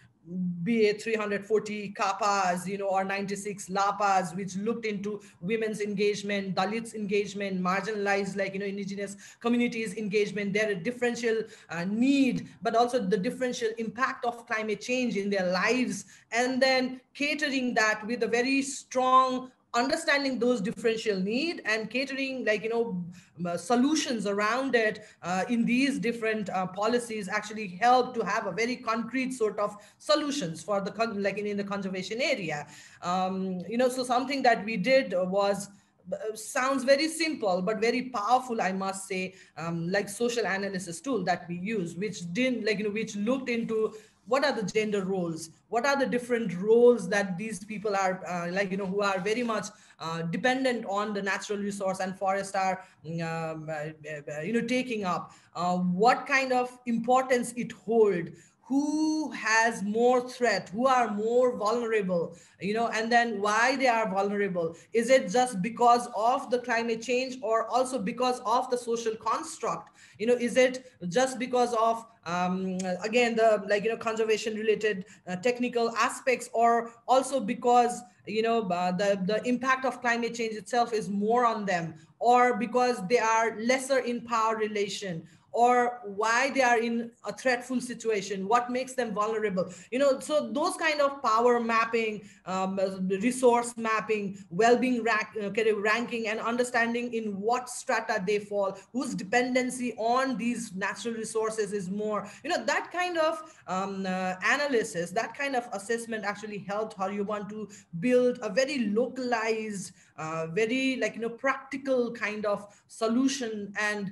F: be it 340 CAPAs, you know, or 96 LAPAs, which looked into women's engagement, Dalits engagement, marginalized, like, you know, indigenous communities engagement, their differential uh, need, but also the differential impact of climate change in their lives. And then catering that with a very strong understanding those differential need and catering like you know uh, solutions around it uh, in these different uh, policies actually help to have a very concrete sort of solutions for the like in, in the conservation area. Um, you know so something that we did was uh, sounds very simple but very powerful i must say um, like social analysis tool that we use which didn't like you know which looked into what are the gender roles? What are the different roles that these people are uh, like you know who are very much uh, dependent on the natural resource and forest are um, uh, uh, you know taking up? Uh, what kind of importance it hold who has more threat who are more vulnerable you know and then why they are vulnerable. Is it just because of the climate change or also because of the social construct? You know is it just because of um, again the like you know conservation related uh, technical aspects or also because you know uh, the the impact of climate change itself is more on them or because they are lesser in power relation or why they are in a threatful situation what makes them vulnerable. You know so those kind of power mapping um, resource mapping well-being rank, uh, ranking and understanding in what strata they fall whose dependency on these natural resources is more. You know that kind of um, uh, analysis that kind of assessment actually helped how you want to build a very localized uh, very like you know practical kind of solution and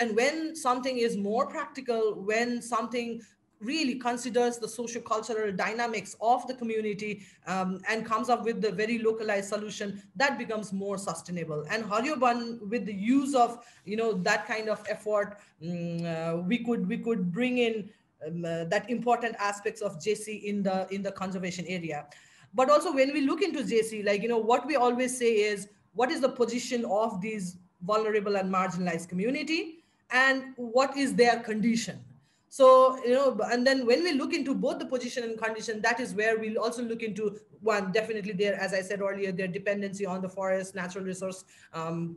F: and when something is more practical, when something really considers the socio-cultural dynamics of the community um, and comes up with the very localized solution that becomes more sustainable. And Hariyo Ban with the use of you know that kind of effort um, uh, we could we could bring in um, uh, that important aspects of GESI in the in the conservation area. But also when we look into GESI like you know what we always say is what is the position of these vulnerable and marginalized community and what is their condition. So you know and then when we look into both the position and condition that is where we'll also look into one definitely there as i said earlier their dependency on the forest natural resource um,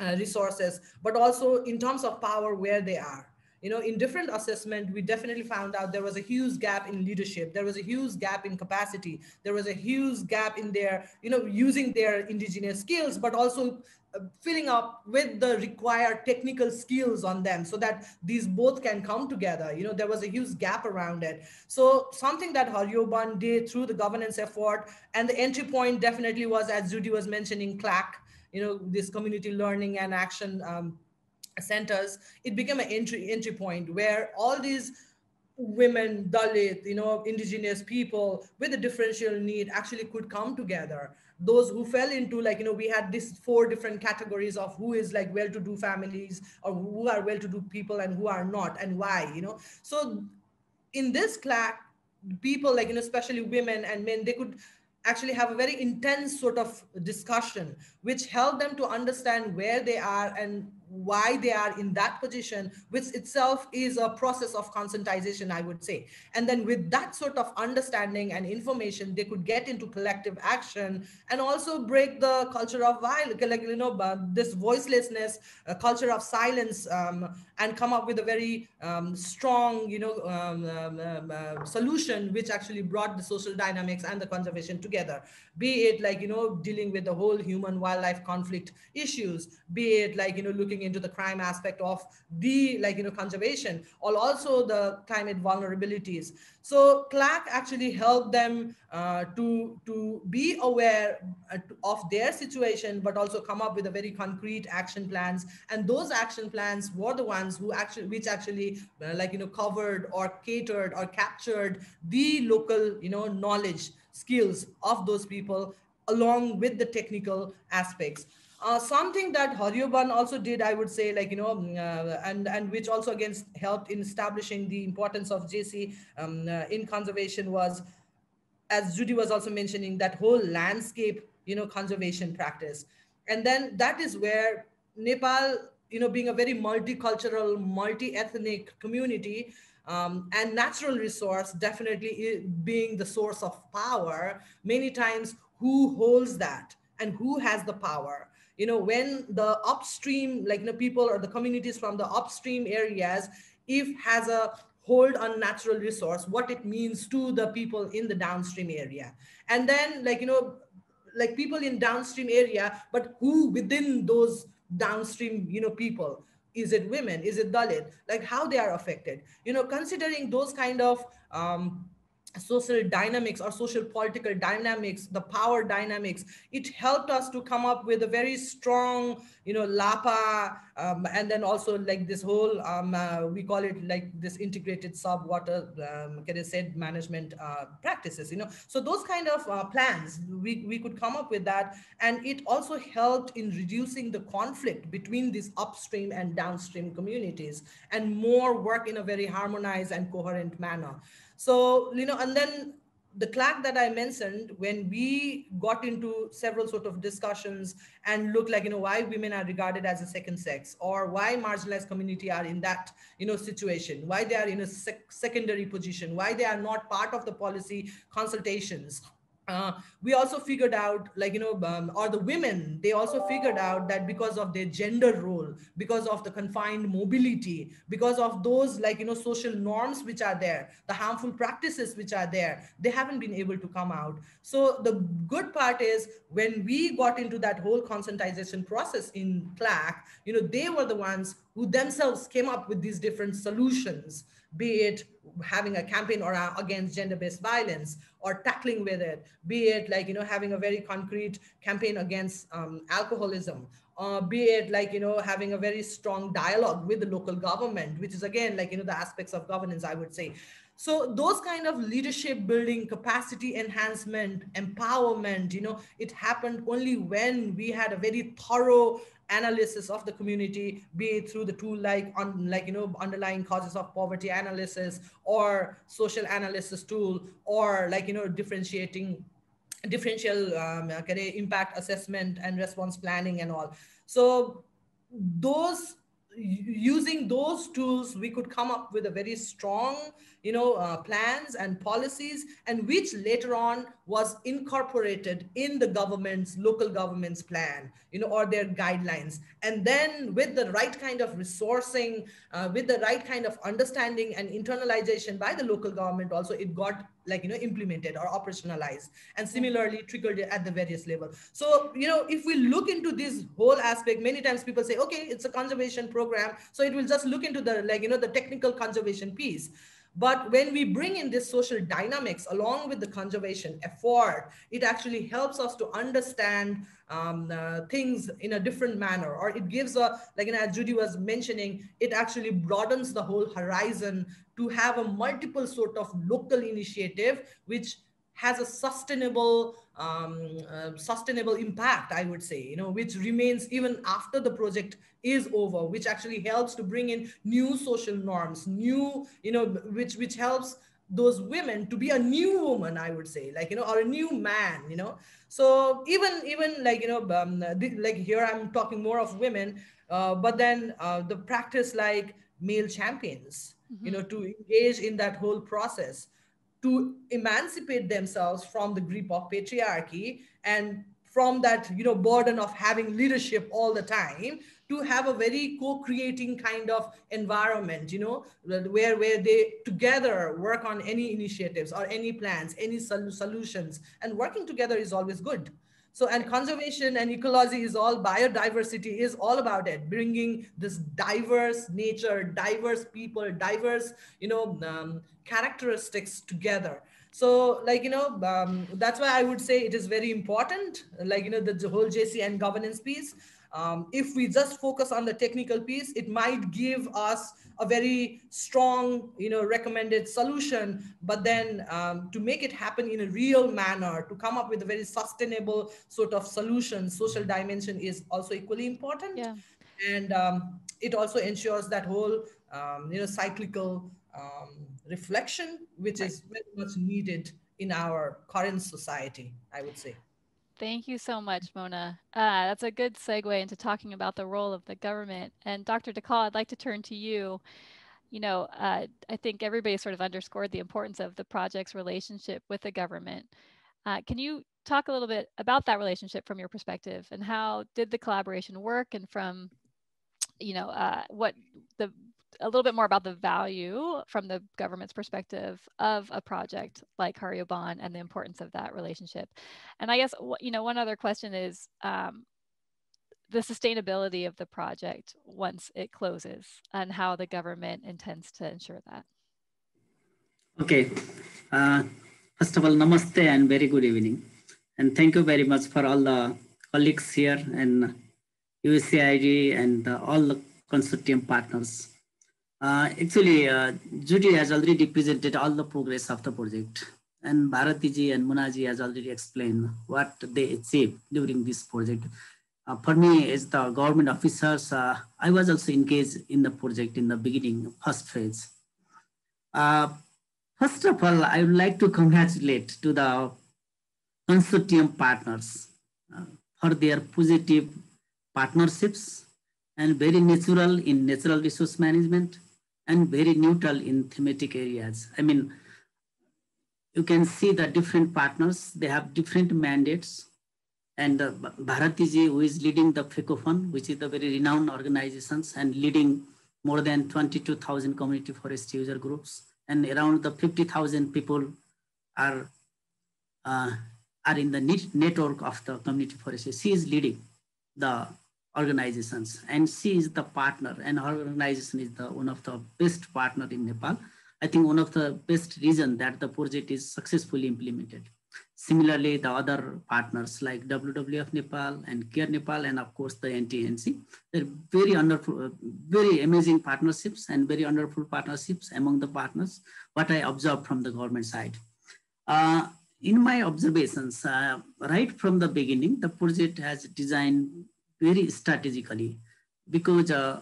F: uh, resources but also in terms of power where they are you know in different assessment we definitely found out there was a huge gap in leadership. There was a huge gap in capacity. There was a huge gap in their you know using their indigenous skills but also uh, filling up with the required technical skills on them so that these both can come together. You know there was a huge gap around it. So something that Hariyo Ban did through the governance effort and the entry point definitely was as Judy was mentioning CLAC you know this community learning and action um, centers it became an entry entry point where all these women dalit you know indigenous people with a differential need actually could come together. Those who fell into like you know we had these four different categories of who is like well-to-do families or who are well-to-do people and who are not and why you know? So in this class people like you know especially women and men they could actually have a very intense sort of discussion which helped them to understand where they are and why they are in that position, which itself is a process of conscientization, I would say. And then with that sort of understanding and information, they could get into collective action and also break the culture of violence, like, you know, this voicelessness, a culture of silence, um, and come up with a very um, strong, you know, um, um, um uh, solution, which actually brought the social dynamics and the conservation together. Be it like, you know, dealing with the whole human wildlife conflict issues, be it like, you know, looking looking into the crime aspect of the like you know conservation or also the climate vulnerabilities. So clac actually helped them uh, to to be aware uh, of their situation but also come up with a very concrete action plans. And those action plans were the ones who actually which actually uh, like you know covered or catered or captured the local you know knowledge skills of those people along with the technical aspects uh, something that Hariyo Ban also did, I would say, like, you know, mm, uh, and, and which also again helped in establishing the importance of GESI um, uh, in conservation was, as Judy was also mentioning, that whole landscape, you know, conservation practice. And then that is where Nepal, you know, being a very multicultural, multi-ethnic community, um, and natural resource definitely being the source of power, many times who holds that and who has the power you know when the upstream like you know people or the communities from the upstream areas if has a hold on natural resource what it means to the people in the downstream area. And then like you know like people in downstream area but who within those downstream you know people? Is it women? Is it dalit? Like how they are affected? You know considering those kind of um, social dynamics or social political dynamics, the power dynamics. It helped us to come up with a very strong, you know, LAPA, um, and then also like this whole, um, uh, we call it like this integrated sub-water, um, can I say, management uh, practices, you know. So those kind of uh, plans, we, we could come up with that. And it also helped in reducing the conflict between these upstream and downstream communities and more work in a very harmonized and coherent manner. So, you know, and then the CLAC that I mentioned, when we got into several sort of discussions and look like, you know, why women are regarded as a second sex or why marginalized community are in that, you know, situation, why they are in a sec secondary position, why they are not part of the policy consultations, uh, we also figured out like you know um, or the women they also figured out that because of their gender role because of the confined mobility because of those like you know social norms which are there the harmful practices which are there they haven't been able to come out. So the good part is when we got into that whole conscientization process in clac you know they were the ones who themselves came up with these different solutions be it having a campaign or against gender-based violence or tackling with it, be it like, you know, having a very concrete campaign against um, alcoholism, uh, be it like, you know, having a very strong dialogue with the local government, which is again, like, you know, the aspects of governance, I would say. So those kind of leadership building, capacity enhancement, empowerment, you know, it happened only when we had a very thorough analysis of the community, be it through the tool like on like you know underlying causes of poverty analysis or social analysis tool or like you know differentiating differential um, impact assessment and response planning and all. So those using those tools, we could come up with a very strong, you know, uh, plans and policies, and which later on was incorporated in the government's local government's plan, you know, or their guidelines. And then with the right kind of resourcing, uh, with the right kind of understanding and internalization by the local government, also it got like you know implemented or operationalized and similarly triggered at the various level so you know if we look into this whole aspect many times people say okay it's a conservation program so it will just look into the like you know the technical conservation piece but when we bring in this social dynamics along with the conservation effort, it actually helps us to understand um, uh, things in a different manner, or it gives a, like you know, as Judy was mentioning, it actually broadens the whole horizon to have a multiple sort of local initiative, which has a sustainable um, uh, sustainable impact i would say you know which remains even after the project is over which actually helps to bring in new social norms new you know which which helps those women to be a new woman i would say like you know or a new man you know so even even like you know um, like here i'm talking more of women uh, but then uh, the practice like male champions mm-hmm. you know to engage in that whole process to emancipate themselves from the grip of patriarchy and from that you know burden of having leadership all the time to have a very co-creating kind of environment you know where where they together work on any initiatives or any plans any sol- solutions. And working together is always good. So, and conservation and ecology is all biodiversity is all about it, bringing this diverse nature, diverse people, diverse, you know, um, characteristics together. So, like, you know, um, that's why I would say it is very important, like, you know, the, the whole JCN governance piece. Um, if we just focus on the technical piece, it might give us a very strong, you know, recommended solution, but then um, to make it happen in a real manner, to come up with a very sustainable sort of solution, social dimension is also equally important.
A: Yeah.
F: And um, it also ensures that whole, um, you know, cyclical um, reflection, which is very much needed in our current society, I would say.
A: Thank you so much, Mona. Uh, that's a good segue into talking about the role of the government. And Dr. Dhakal, I'd like to turn to you. You know, uh, I think everybody sort of underscored the importance of the project's relationship with the government. Uh, can you talk a little bit about that relationship from your perspective and how did the collaboration work and from, you know, uh, what the a little bit more about the value from the government's perspective of a project like Hariyo Ban and the importance of that relationship. And I guess, you know, one other question is um, the sustainability of the project once it closes and how the government intends to ensure that.
G: Okay, Uh, first of all, namaste and very good evening. And thank you very much for all the colleagues here and USAID and all the consortium partners. Uh, actually, uh, Judy has already presented all the progress of the project. And Bharatiji and Munaji has already explained what they achieved during this project. Uh, for me, as the government officers, uh, I was also engaged in the project in the beginning, first phase. Uh, first of all, I would like to congratulate to the consortium partners uh, for their positive partnerships and very natural in natural resource management and very neutral in thematic areas. I mean, you can see the different partners, they have different mandates. And uh, Bharatiji, who is leading the FECOFUN, which is the very renowned organizations and leading more than 22,000 community forest user groups. And around the 50,000 people are, uh, are in the network of the community forest. She is leading the organizations and she is the partner and her organization is the one of the best partner in Nepal. I think one of the best reason that the project is successfully implemented. Similarly, the other partners like WWF Nepal and Care Nepal and of course the NTNC, they're very wonderful, very amazing partnerships and very wonderful partnerships among the partners, what I observed from the government side. Uh, in my observations, uh, right from the beginning, the project has designed very strategically because uh,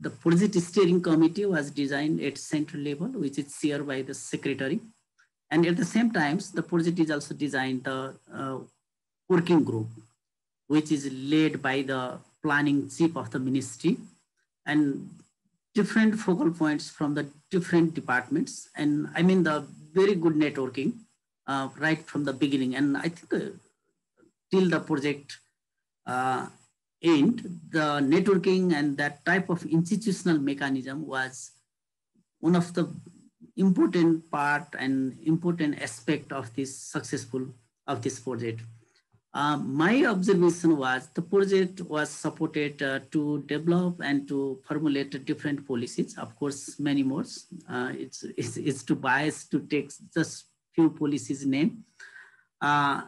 G: the project steering committee was designed at central level, which is chaired by the secretary. And at the same time, the project is also designed the uh, working group, which is led by the planning chief of the ministry and different focal points from the different departments. And I mean the very good networking uh, right from the beginning. And I think uh, till the project uh, end, the networking and that type of institutional mechanism was one of the important part and important aspect of this successful of this project. Uh, my observation was the project was supported uh, to develop and to formulate different policies. Of course, many more. Uh, it's, it's, it's too biased to take just few policies name. Uh,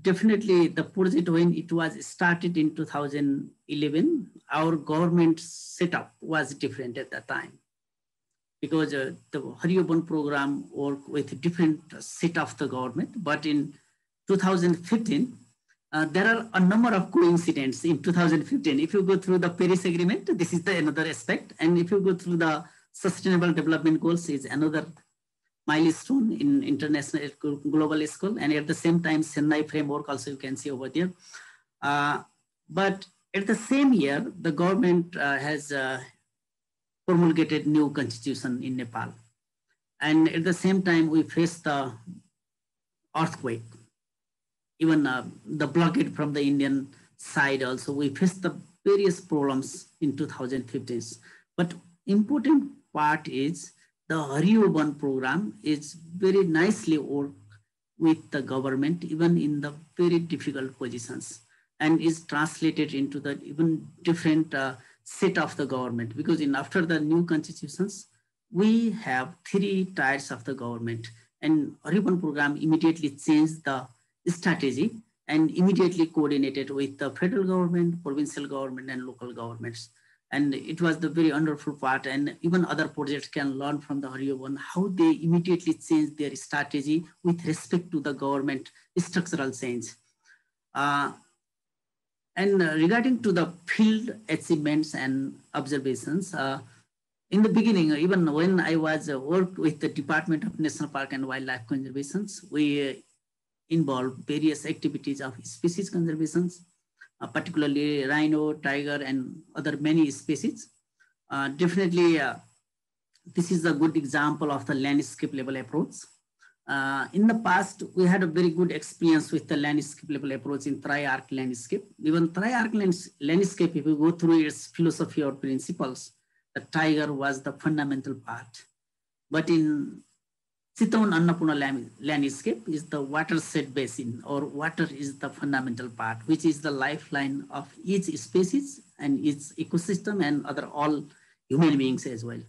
G: definitely the project when it was started in 2011 our government setup was different at that time. Because uh, the Hariyo program worked with different set of the government but in 2015 uh, there are a number of coincidences in 2015 if you go through the paris agreement this is the another aspect. And if you go through the sustainable development goals is another milestone in international global school and at the same time Sendai framework also you can see over there. Uh, but at the same year, the government uh, has uh, promulgated new constitution in Nepal. And at the same time, we faced the earthquake, even uh, the blockade from the Indian side also. We faced the various problems in 2015. But important part is the Hariyo program is very nicely worked with the government, even in the very difficult positions, and is translated into the even different uh, set of the government. Because in after the new constitutions, we have three tiers of the government, and Hariyo program immediately changed the strategy and immediately coordinated with the federal government, provincial government, and local governments and it was the very wonderful part and even other projects can learn from the Hariyo one how they immediately change their strategy with respect to the government structural change. Uh, and regarding to the field achievements and observations, uh, in the beginning, even when I was uh, worked with the Department of National Park and Wildlife Conservations, we uh, involved various activities of species conservations, uh, particularly rhino, tiger, and other many species. Uh, definitely, uh, this is a good example of the landscape level approach. Uh, in the past, we had a very good experience with the landscape level approach in Terai Arc landscape. Even Terai Arc landscape, if you go through its philosophy or principles, the tiger was the fundamental part. But in Chitwan Annapurna landscape is the watershed basin or water is the fundamental part, which is the lifeline of each species and its ecosystem and other all human beings as well.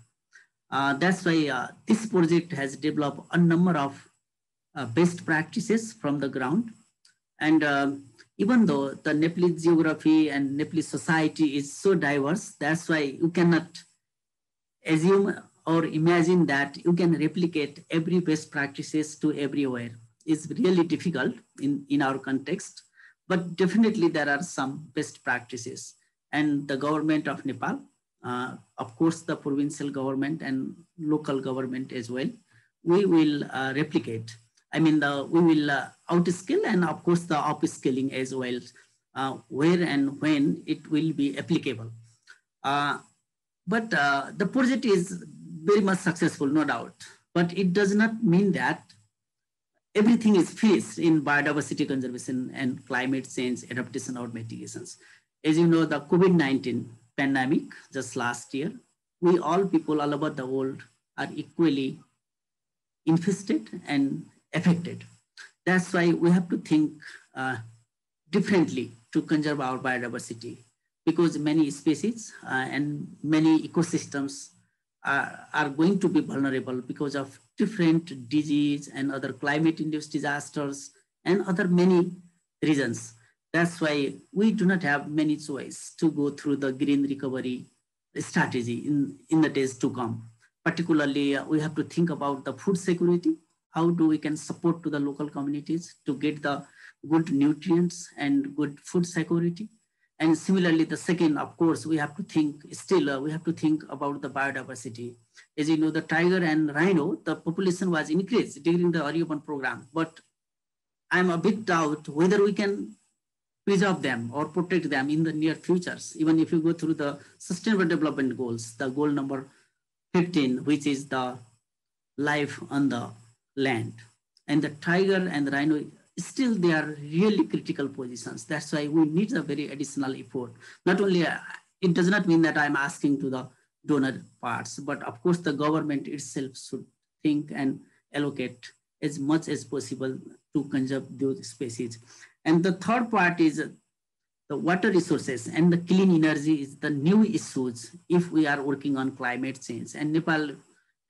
G: Uh, that's why uh, this project has developed a number of uh, best practices from the ground. And um, even though the Nepalese geography and Nepalese society is so diverse, that's why you cannot assume or imagine that you can replicate every best practices to everywhere. is really difficult in, in our context, but definitely there are some best practices. And the government of Nepal, uh, of course, the provincial government and local government as well, we will uh, replicate. I mean, the, we will uh, outskill and of course the upskilling as well, uh, where and when it will be applicable. Uh, but uh, the project is very much successful, no doubt. But it does not mean that everything is finished in biodiversity conservation and climate change adaptation or mitigations. As you know, the COVID-19 pandemic just last year, we all people all over the world are equally infested and affected. That's why we have to think uh, differently to conserve our biodiversity because many species uh, and many ecosystems are, going to be vulnerable because of different disease and other climate induced disasters and other many reasons. That's why we do not have many choice to go through the green recovery strategy in, in the days to come. Particularly, uh, we have to think about the food security. How do we can support to the local communities to get the good nutrients and good food security? And similarly, the second, of course, we have to think still, uh, we have to think about the biodiversity. As you know, the tiger and rhino, the population was increased during the Hariyo Ban program, but I'm a bit doubt whether we can preserve them or protect them in the near futures. Even if you go through the sustainable development goals, the goal number 15, which is the life on the land. And the tiger and the rhino still they are really critical positions. That's why we need a very additional effort. Not only, uh, it does not mean that I'm asking to the donor parts, but of course the government itself should think and allocate as much as possible to conserve those species. And the third part is the water resources and the clean energy is the new issues if we are working on climate change. And Nepal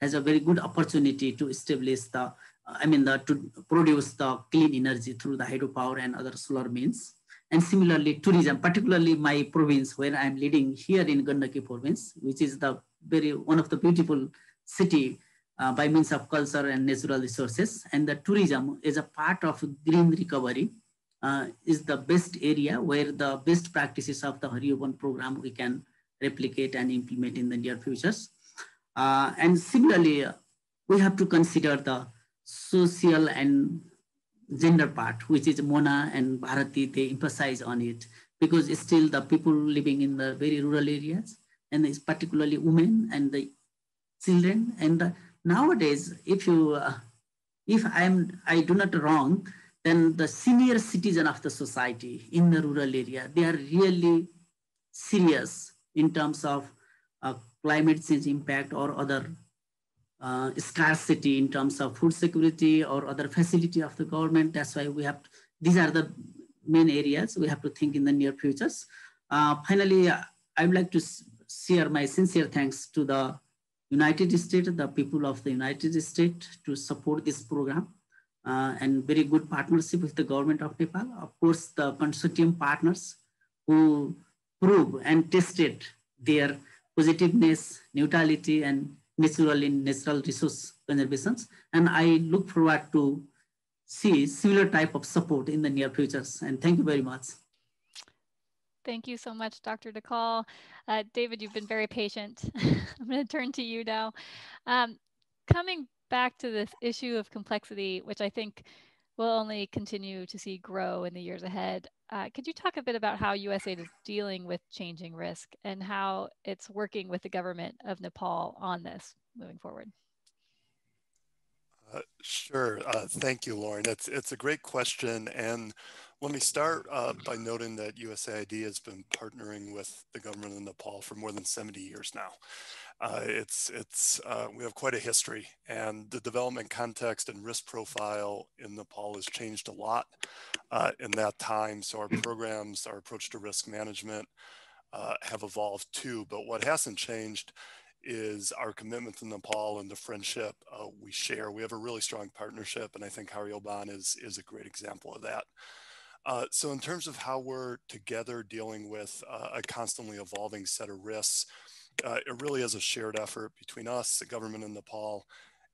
G: has a very good opportunity to establish the I mean, the, to produce the clean energy through the hydropower and other solar means. And similarly, tourism, particularly my province where I'm leading here in Gandaki province, which is the very one of the beautiful city uh, by means of culture and natural resources. And the tourism is a part of green recovery uh, is the best area where the best practices of the Hariyo Ban program we can replicate and implement in the near futures. Uh, and similarly, we have to consider the social and gender part, which is Mona and Bharati, they emphasize on it because still the people living in the very rural areas and it's particularly women and the children. And the, nowadays, if you, uh, if I'm, I do not wrong, then the senior citizen of the society in the rural area, they are really serious in terms of uh, climate change impact or other uh, scarcity in terms of food security or other facility of the government. That's why we have, these are the main areas we have to think in the near futures. Uh, finally, I would like to share my sincere thanks to the United States, the people of the United States to support this program uh, and very good partnership with the government of Nepal. Of course, the consortium partners who prove and tested their positiveness, neutrality, and natural in natural resource conservations. And I look forward to see similar type of support in the near futures. And thank you very much.
A: Thank you so much, Dr. Dhakal. Uh, David, you've been very patient. I'm going to turn to you now. Um, coming back to this issue of complexity, which I think will only continue to see grow in the years ahead. Uh, could you talk a bit about how USAID is dealing with changing risk and how it's working with the government of Nepal on this moving forward?
H: Uh, sure. Uh, thank you, Lauren. It's, it's a great question. And let me start uh, by noting that USAID has been partnering with the government of Nepal for more than 70 years now. Uh, it's it's uh, we have quite a history, and the development context and risk profile in Nepal has changed a lot uh, in that time. So our programs, our approach to risk management, uh, have evolved too. But what hasn't changed is our commitment to Nepal and the friendship uh, we share. We have a really strong partnership, and I think Hariyo Ban is, is a great example of that. Uh, so in terms of how we're together dealing with uh, a constantly evolving set of risks, uh, it really is a shared effort between us, the government in Nepal,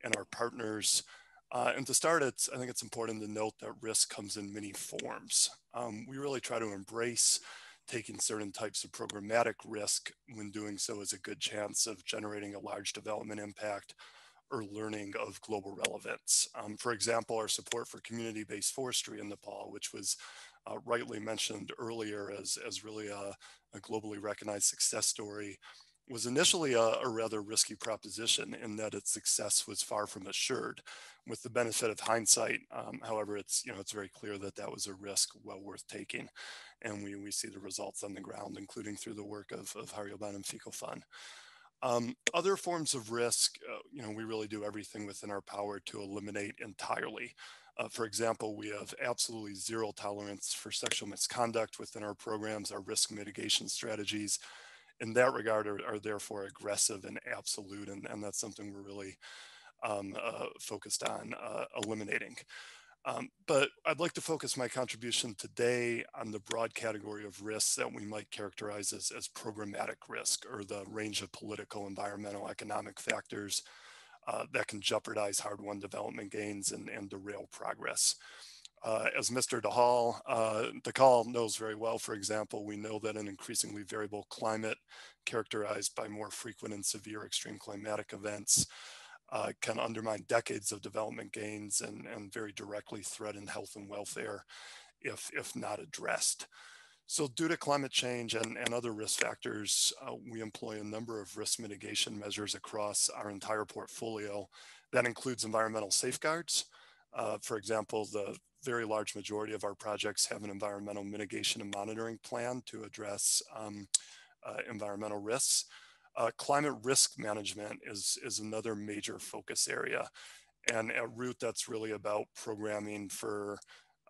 H: and our partners. Uh, and to start, it's, I think it's important to note that risk comes in many forms. Um, we really try to embrace taking certain types of programmatic risk when doing so is a good chance of generating a large development impact or learning of global relevance. Um, for example, our support for community-based forestry in Nepal, which was uh, rightly mentioned earlier as, as really a, a, globally recognized success story, was initially a, a, rather risky proposition in that its success was far from assured. With the benefit of hindsight, um, however, it's you know it's very clear that that was a risk well worth taking, and we, we see the results on the ground, including through the work of, of Hariyo Ban and FECOFUN. Um, other forms of risk, uh, you know, we really do everything within our power to eliminate entirely. Uh, for example, we have absolutely zero tolerance for sexual misconduct within our programs, our risk mitigation strategies in that regard are, are therefore aggressive and absolute, and, and that's something we're really um, uh, focused on uh, eliminating. Um, but I'd like to focus my contribution today on the broad category of risks that we might characterize as, as programmatic risk or the range of political, environmental, economic factors uh, that can jeopardize hard-won development gains and, and derail progress. Uh, as Mr. Dahal, uh, Dhakal knows very well, for example, we know that an increasingly variable climate characterized by more frequent and severe extreme climatic events uh, can undermine decades of development gains and, and very directly threaten health and welfare if, if not addressed. So due to climate change and, and other risk factors, uh, we employ a number of risk mitigation measures across our entire portfolio. That includes environmental safeguards. Uh, for example, the very large majority of our projects have an environmental mitigation and monitoring plan to address um, uh, environmental risks. Uh, climate risk management is, is another major focus area. And at Root, that's really about programming for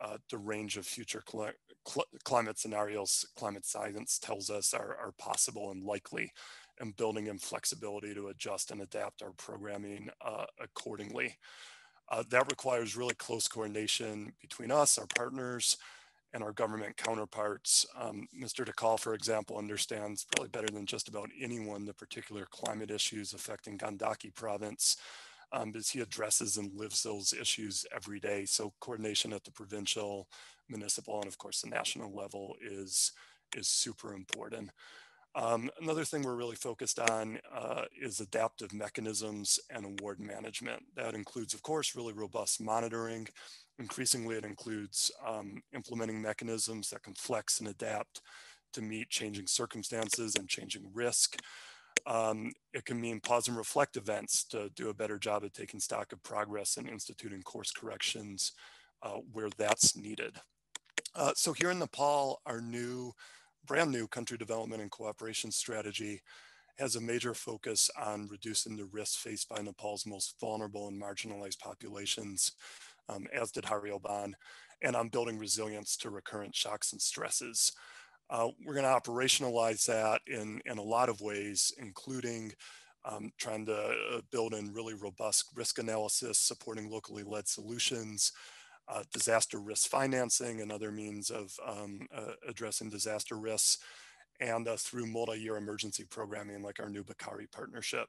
H: uh, the range of future cl cl climate scenarios climate science tells us are, are possible and likely, and building in flexibility to adjust and adapt our programming uh, accordingly. Uh, that requires really close coordination between us, our partners, and our government counterparts. Um, Mr. Dhakal, for example, understands probably better than just about anyone the particular climate issues affecting Gandaki province um, because he addresses and lives those issues every day. So coordination at the provincial, municipal, and of course the national level is, is super important. Um, another thing we're really focused on uh, is adaptive mechanisms and award management. That includes, of course, really robust monitoring. Increasingly, it includes um, implementing mechanisms that can flex and adapt to meet changing circumstances and changing risk. Um, it can mean pause and reflect events to do a better job at taking stock of progress and instituting course corrections uh, where that's needed. Uh, so here in Nepal, our new brand new country development and cooperation strategy has a major focus on reducing the risks faced by Nepal's most vulnerable and marginalized populations, um, as did Hariyo Ban, and on building resilience to recurrent shocks and stresses. Uh, we're going to operationalize that in, in a lot of ways, including um, trying to uh, build in really robust risk analysis, supporting locally led solutions, uh, disaster risk financing and other means of um, uh, addressing disaster risks, and uh, through multi-year emergency programming like our new Bakari partnership.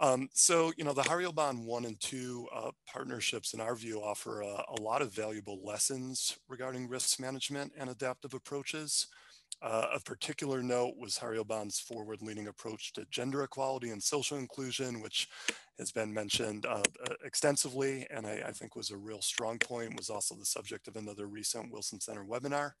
H: Um, so, you know, the Hariyo Ban 1 and 2 uh, partnerships, in our view, offer a, a, lot of valuable lessons regarding risk management and adaptive approaches. Uh, of particular note was Hariyo Ban's forward-leaning approach to gender equality and social inclusion, which has been mentioned uh, uh, extensively, and I, I, think was a real strong point, was also the subject of another recent Wilson Center webinar.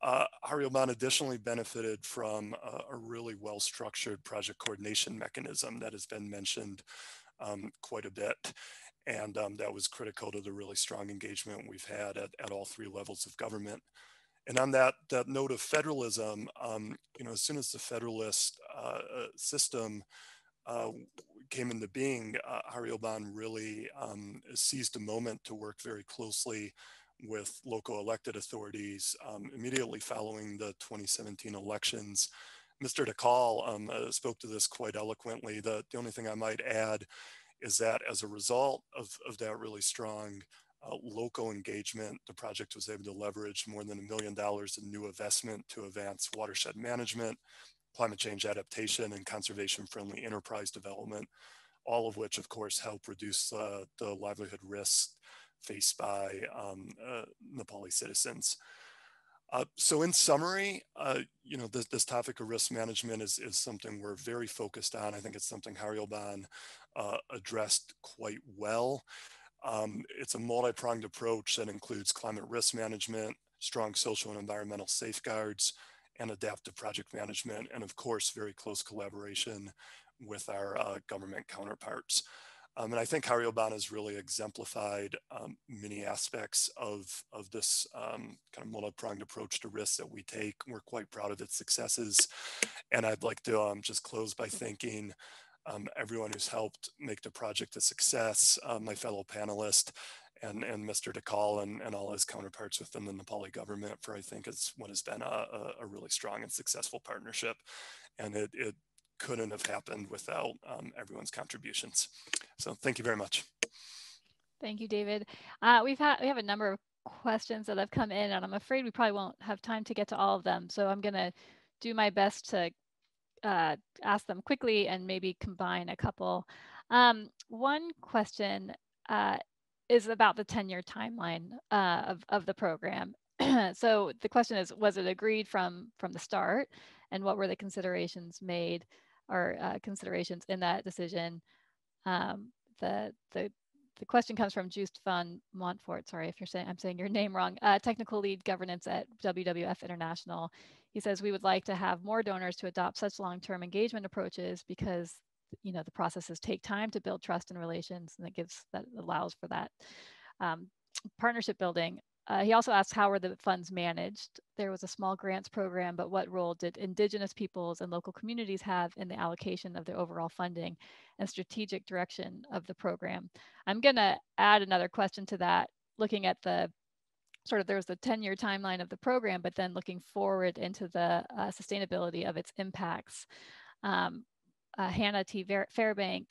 H: Uh, Hariyo Ban additionally benefited from a, a really well-structured project coordination mechanism that has been mentioned um, quite a bit. And um, that was critical to the really strong engagement we've had at, at all three levels of government. And on that, that note of federalism, um, you know, as soon as the federalist uh, uh system uh, came into being, uh, Hariyo Ban really um, seized a moment to work very closely with local elected authorities um, immediately following the 2017 elections Mr. Dhakal um, uh, spoke to this quite eloquently. The, the only thing I might add is that as a result of, of that really strong uh, local engagement, the project was able to leverage more than a million dollars in new investment to advance watershed management, climate change adaptation, and conservation-friendly enterprise development, all of which, of course, help reduce uh, the livelihood risks faced by um, uh, Nepali citizens. Uh, so in summary, uh, you know, this, this, topic of risk management is, is something we're very focused on. I think it's something Hariyo Ban uh, addressed quite well. Um, it's a multi-pronged approach that includes climate risk management, strong social and environmental safeguards, and adaptive project management, and of course, very close collaboration with our uh, government counterparts. Um, and I think Hariyo Ban has really exemplified um, many aspects of, of this um, kind of multi-pronged approach to risks that we take. We're quite proud of its successes. And I'd like to um, just close by thanking um, everyone who's helped make the project a success, uh, my fellow panelists, and, and Mr. Dhakal and, and all his counterparts within the Nepali government for I think it's what has been a, a, a really strong and successful partnership. And it, it couldn't have happened without um, everyone's contributions. So thank you very much.
A: Thank you, David. Uh, we've had we have a number of questions that have come in, and I'm afraid we probably won't have time to get to all of them. So I'm going to do my best to uh, ask them quickly and maybe combine a couple. Um, one question uh, is about the 10-year timeline uh, of, of the program. so the question is, was it agreed from from the start, and what were the considerations made? or uh, considerations in that decision. Um, the, the, the question comes from Joost van Montfort. Sorry if you're saying I'm saying your name wrong. Uh, technical lead governance at WWF International. He says we would like to have more donors to adopt such long-term engagement approaches because you know the processes take time to build trust and relations, and that gives that allows for that um, partnership building. Uh, he also asked how were the funds managed? There was a small grants program, but what role did Indigenous peoples and local communities have in the allocation of the overall funding and strategic direction of the program? I'm going to add another question to that, looking at the sort of there was the 10 year timeline of the program, but then looking forward into the uh, sustainability of its impacts. Um, uh, Hannah T. Fairbank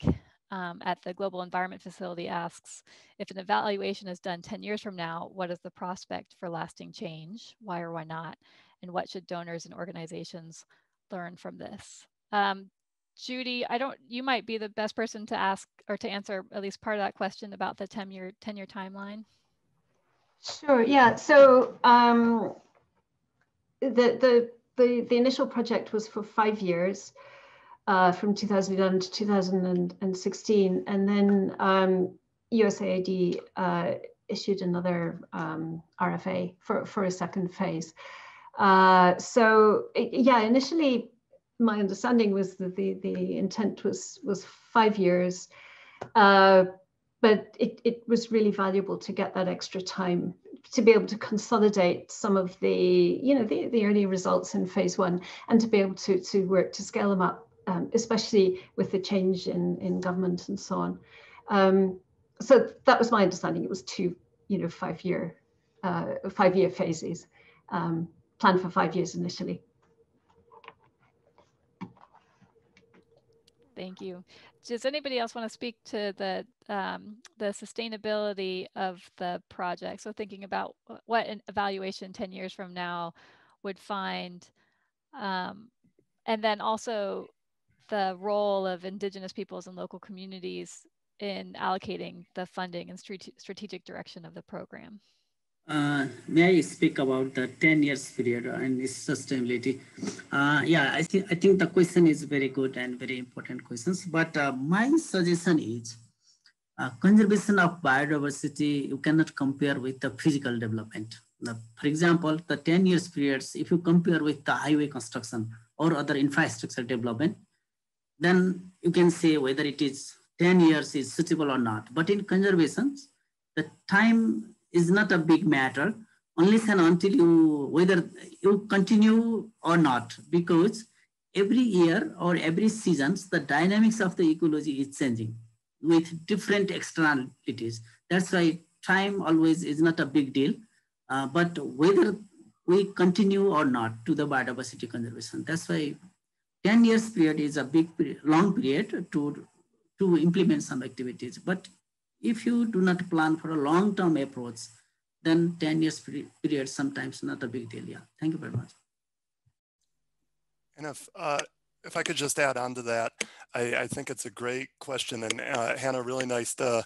A: um, at the Global Environment Facility asks, if an evaluation is done 10 years from now, what is the prospect for lasting change? Why or why not? And what should donors and organizations learn from this? Um, Judy, I don't, you might be the best person to ask or to answer at least part of that question about the 10 year, 10 year timeline.
C: Sure, yeah. So um, the, the, the, the initial project was for five years uh, from 2011 to 2016. And then um, USAID uh, issued another um, RFA for, for a second phase. Uh, so it, yeah, initially my understanding was that the, the intent was, was five years, uh, but it, it was really valuable to get that extra time to be able to consolidate some of the, you know, the, the early results in phase one and to be able to, to work to scale them up um, especially with the change in, in government and so on. Um, so that was my understanding. It was two, you know, five year, uh, five year phases, um, planned for five years initially.
A: Thank you. Does anybody else want to speak to the um, the sustainability of the project? So thinking about what an evaluation 10 years from now would find, um, and then also the role of indigenous peoples and local communities in allocating the funding and strategic direction of the program?
G: Uh, may I speak about the 10 years period and its sustainability? Uh, yeah, I think, I think the question is very good and very important questions, but uh, my suggestion is uh, conservation of biodiversity, you cannot compare with the physical development. Now, for example, the 10 years periods, if you compare with the highway construction or other infrastructure development, then you can say whether it is 10 years is suitable or not. But in conservation, the time is not a big matter unless and until you, whether you continue or not, because every year or every seasons, the dynamics of the ecology is changing with different externalities. That's why time always is not a big deal. Uh, but whether we continue or not to the biodiversity conservation, that's why 10 years period is a big, long period to, to implement some activities. But if you do not plan for a long-term approach, then 10 years period sometimes not a big deal. Yeah, thank you very much.
H: And if, uh, if I could just add on to that, I, I think it's a great question. And uh, Hannah, really nice to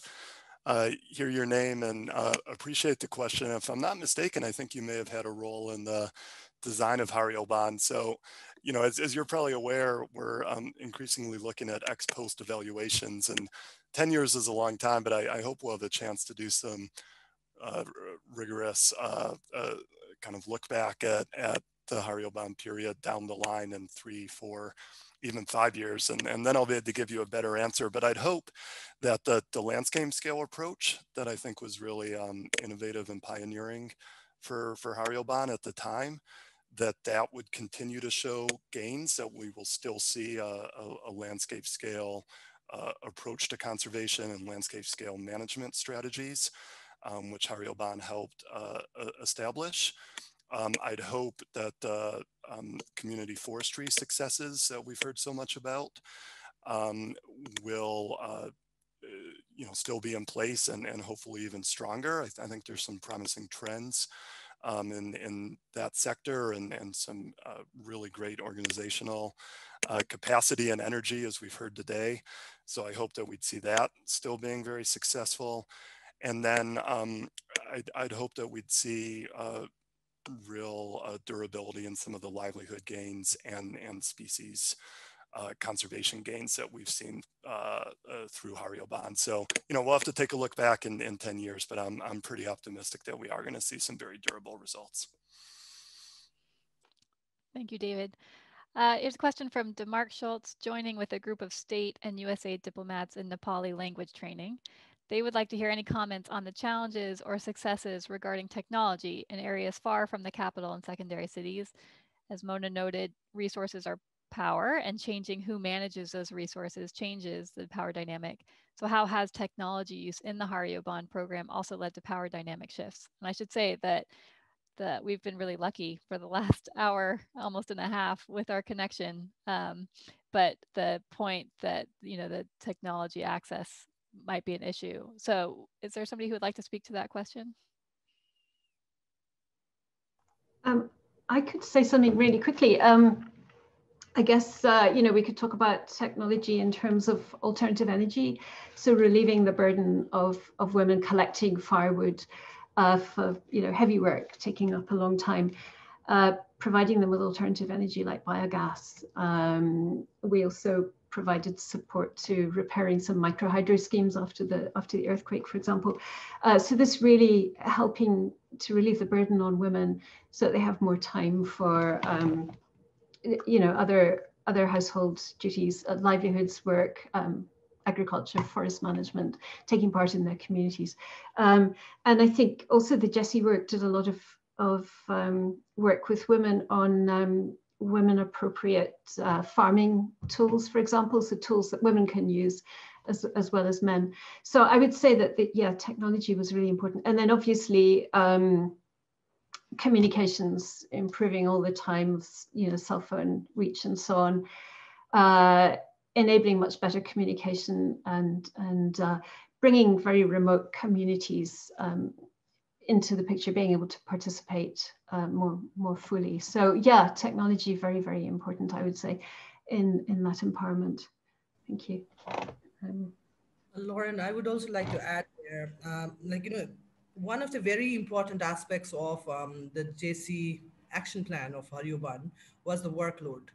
H: uh, hear your name and uh, appreciate the question. If I'm not mistaken, I think you may have had a role in the design of Hariyo Ban. So, you know, as, as you're probably aware, we're um, increasingly looking at ex post evaluations and 10 years is a long time, but I, I hope we'll have a chance to do some uh, rigorous uh, uh, kind of look back at, at the Hariyo Ban period down the line in three, four, even five years, and, and then I'll be able to give you a better answer. But I'd hope that the, the landscape scale approach that I think was really um, innovative and pioneering for, for Hariyo Ban at the time, that that would continue to show gains, that we will still see a, a, a landscape scale uh, approach to conservation and landscape scale management strategies, um, which Hariyo Ban helped uh, establish. Um, I'd hope that uh, um, community forestry successes that we've heard so much about um, will uh, you know, still be in place and, and hopefully even stronger. I, th I think there's some promising trends um, in, in that sector and, and some uh, really great organizational uh, capacity and energy as we've heard today. So I hope that we'd see that still being very successful. And then um, I'd, I'd, hope that we'd see uh, real uh, durability in some of the livelihood gains and, and species uh, conservation gains that we've seen uh, uh, through Hariyo Ban. So, you know, we'll have to take a look back in, in 10 years, but I'm, I'm pretty optimistic that we are going to see some very durable results.
A: Thank you, David. Uh, here's a question from Demark Schultz, joining with a group of state and USAID diplomats in Nepali language training. They would like to hear any comments on the challenges or successes regarding technology in areas far from the capital and secondary cities. As Mona noted, resources are power and changing who manages those resources changes the power dynamic. So how has technology use in the Hariyo Ban program also led to power dynamic shifts? And I should say that that we've been really lucky for the last hour, almost and a half with our connection. Um, but the point that, you know, the technology access might be an issue. So is there somebody who would like to speak to that question?
C: Um, I could say something really quickly. Um, I guess, uh, you know, we could talk about technology in terms of alternative energy. So relieving the burden of, of women collecting firewood uh, for, you know, heavy work, taking up a long time, uh, providing them with alternative energy like biogas. Um, we also provided support to repairing some micro hydro schemes after the after the earthquake, for example. Uh, so this really helping to relieve the burden on women so that they have more time for um, you know other other household duties, uh, livelihoods, work, um, agriculture, forest management, taking part in their communities. Um, and I think also the GESI work did a lot of of um, work with women on um, women appropriate uh, farming tools, for example, so tools that women can use as, as well as men. So I would say that, the, yeah, technology was really important. And then obviously um, communications improving all the time, you know, cell phone reach and so on, uh, enabling much better communication and, and uh, bringing very remote communities um, into the picture, being able to participate uh, more more fully. So yeah, technology very very important, I would say, in in that empowerment. Thank you. Um,
F: Lauren, I would also like to add there, um, like you know, one of the very important aspects of um, the GESI action plan of Hariyo Ban was the workload.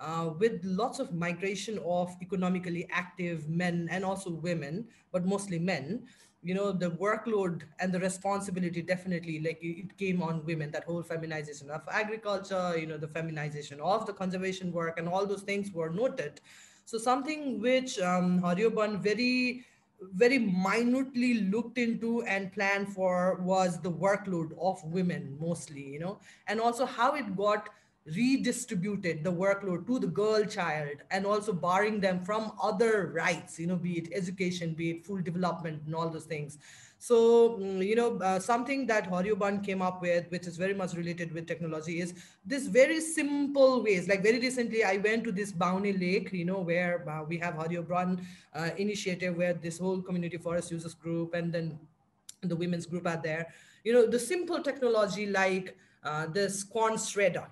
F: Uh, with lots of migration of economically active men and also women, but mostly men, you know the workload and the responsibility definitely like it came on women that whole feminization of agriculture you know the feminization of the conservation work and all those things were noted. So something which um, Hariyo Ban very very minutely looked into and planned for was the workload of women mostly you know and also how it got redistributed the workload to the girl child and also barring them from other rights you know be it education be it full development and all those things So, mm, you know, uh, something that Hariyo Ban came up with, which is very much related with technology, is this very simple ways. Like very recently, I went to this Bauni Lake, you know, where uh, we have Hariyo Ban uh, initiative where this whole community forest users group and then the women's group are there. You know, the simple technology like uh, this corn shredder,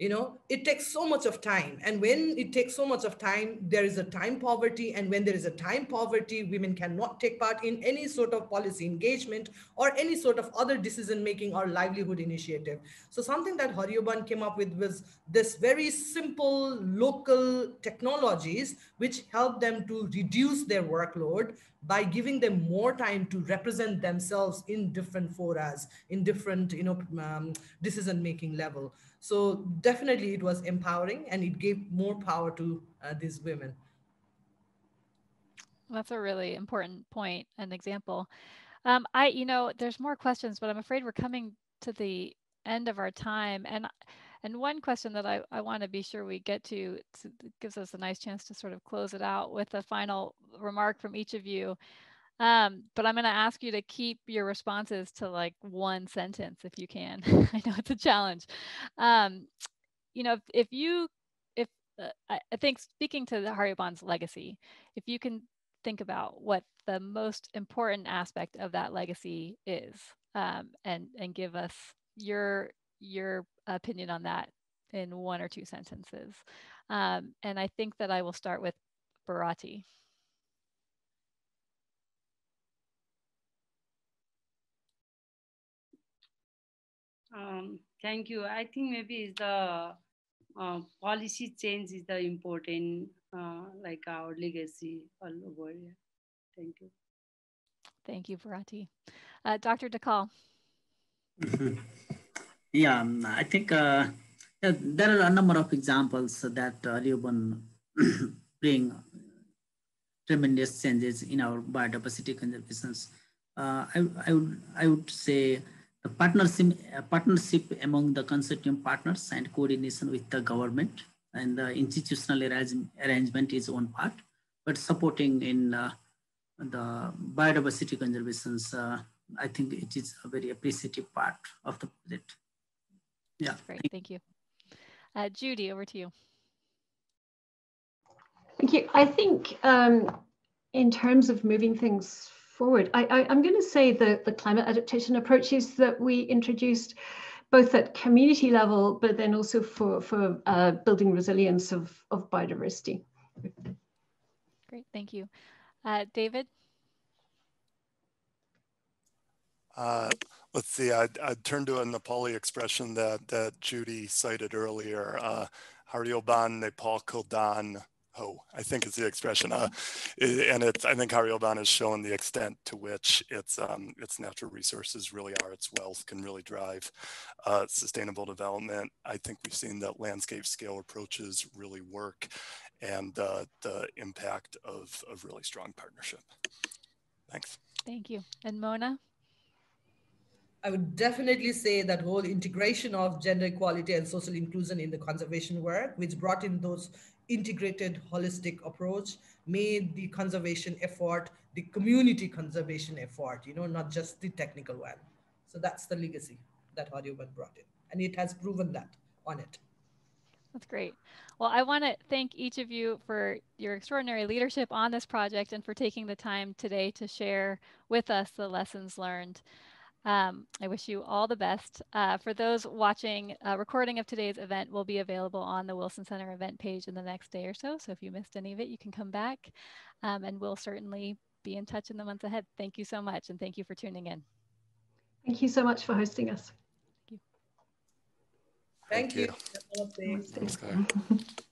F: you know it takes so much of time. And when it takes so much of time there is a time poverty. And when there is a time poverty women cannot take part in any sort of policy engagement or any sort of other decision making or livelihood initiative. So something that Hariyo Ban came up with was this very simple local technologies which help them to reduce their workload by giving them more time to represent themselves in different forums in different you know um, decision making level so definitely it was empowering and it gave more power to uh, these women.
A: That's a really important point and example. Um, I, you know, there's more questions, but I'm afraid we're coming to the end of our time. And and one question that I, I want to be sure we get to, to gives us a nice chance to sort of close it out with a final remark from each of you. Um, but I'm going to ask you to keep your responses to like one sentence if you can. I know it's a challenge. Um, you know, if, if you, if uh, I, I think speaking to the bond's legacy, if you can think about what the most important aspect of that legacy is, um, and and give us your your opinion on that in one or two sentences. Um, and I think that I will start with Bharati.
E: Um, thank you. I think maybe the uh, policy change is the important, uh, like our legacy all over here. Thank you.
A: Thank you, Bharati. Uh, Dr. Dhakal.
G: yeah, um, I think uh, yeah, there are a number of examples that uh, Hariyo Ban bring tremendous changes in our biodiversity conservations. Uh, I, I, would, I would say the partnership, partnership among the consortium partners and coordination with the government and the institutional arrangement is one part, but supporting in uh, the biodiversity conservations, uh, I think it is a very appreciative part of the project.
A: Yeah. great, thank you. Uh, Judy, over to you.
C: Thank you. I think um, in terms of moving things forward. I, am going to say the, the climate adaptation approaches that we introduced, both at community level, but then also for, for uh, building resilience of, of biodiversity.
A: Great, thank you. Uh, David?
H: Uh, let's see, I'd, I'd, turn to a Nepali expression that, that Judy cited earlier, uh, Hariyo Ban Nepal Kuldan ho, I think is the expression. Uh, and it's, I think Hariyo Ban has shown the extent to which its, um, its natural resources really are, its wealth can really drive uh, sustainable development. I think we've seen that landscape scale approaches really work and uh, the impact of, of really strong partnership. Thanks.
A: Thank you. And Mona?
F: I would definitely say that whole integration of gender equality and social inclusion in the conservation work, which brought in those integrated holistic approach made the conservation effort the community conservation effort you know not just the technical one. So that's the legacy that Hariyo Ban brought in and it has proven that on it.
A: That's great. Well i want to thank each of you for your extraordinary leadership on this project and for taking the time today to share with us the lessons learned um, I wish you all the best. Uh, for those watching, a recording of today's event will be available on the Wilson Center event page in the next day or so. So if you missed any of it, you can come back um, and we'll certainly be in touch in the months ahead. Thank you so much and thank you for tuning in.
C: Thank you so much for hosting us.
F: Thank you. Thank you. Thank you.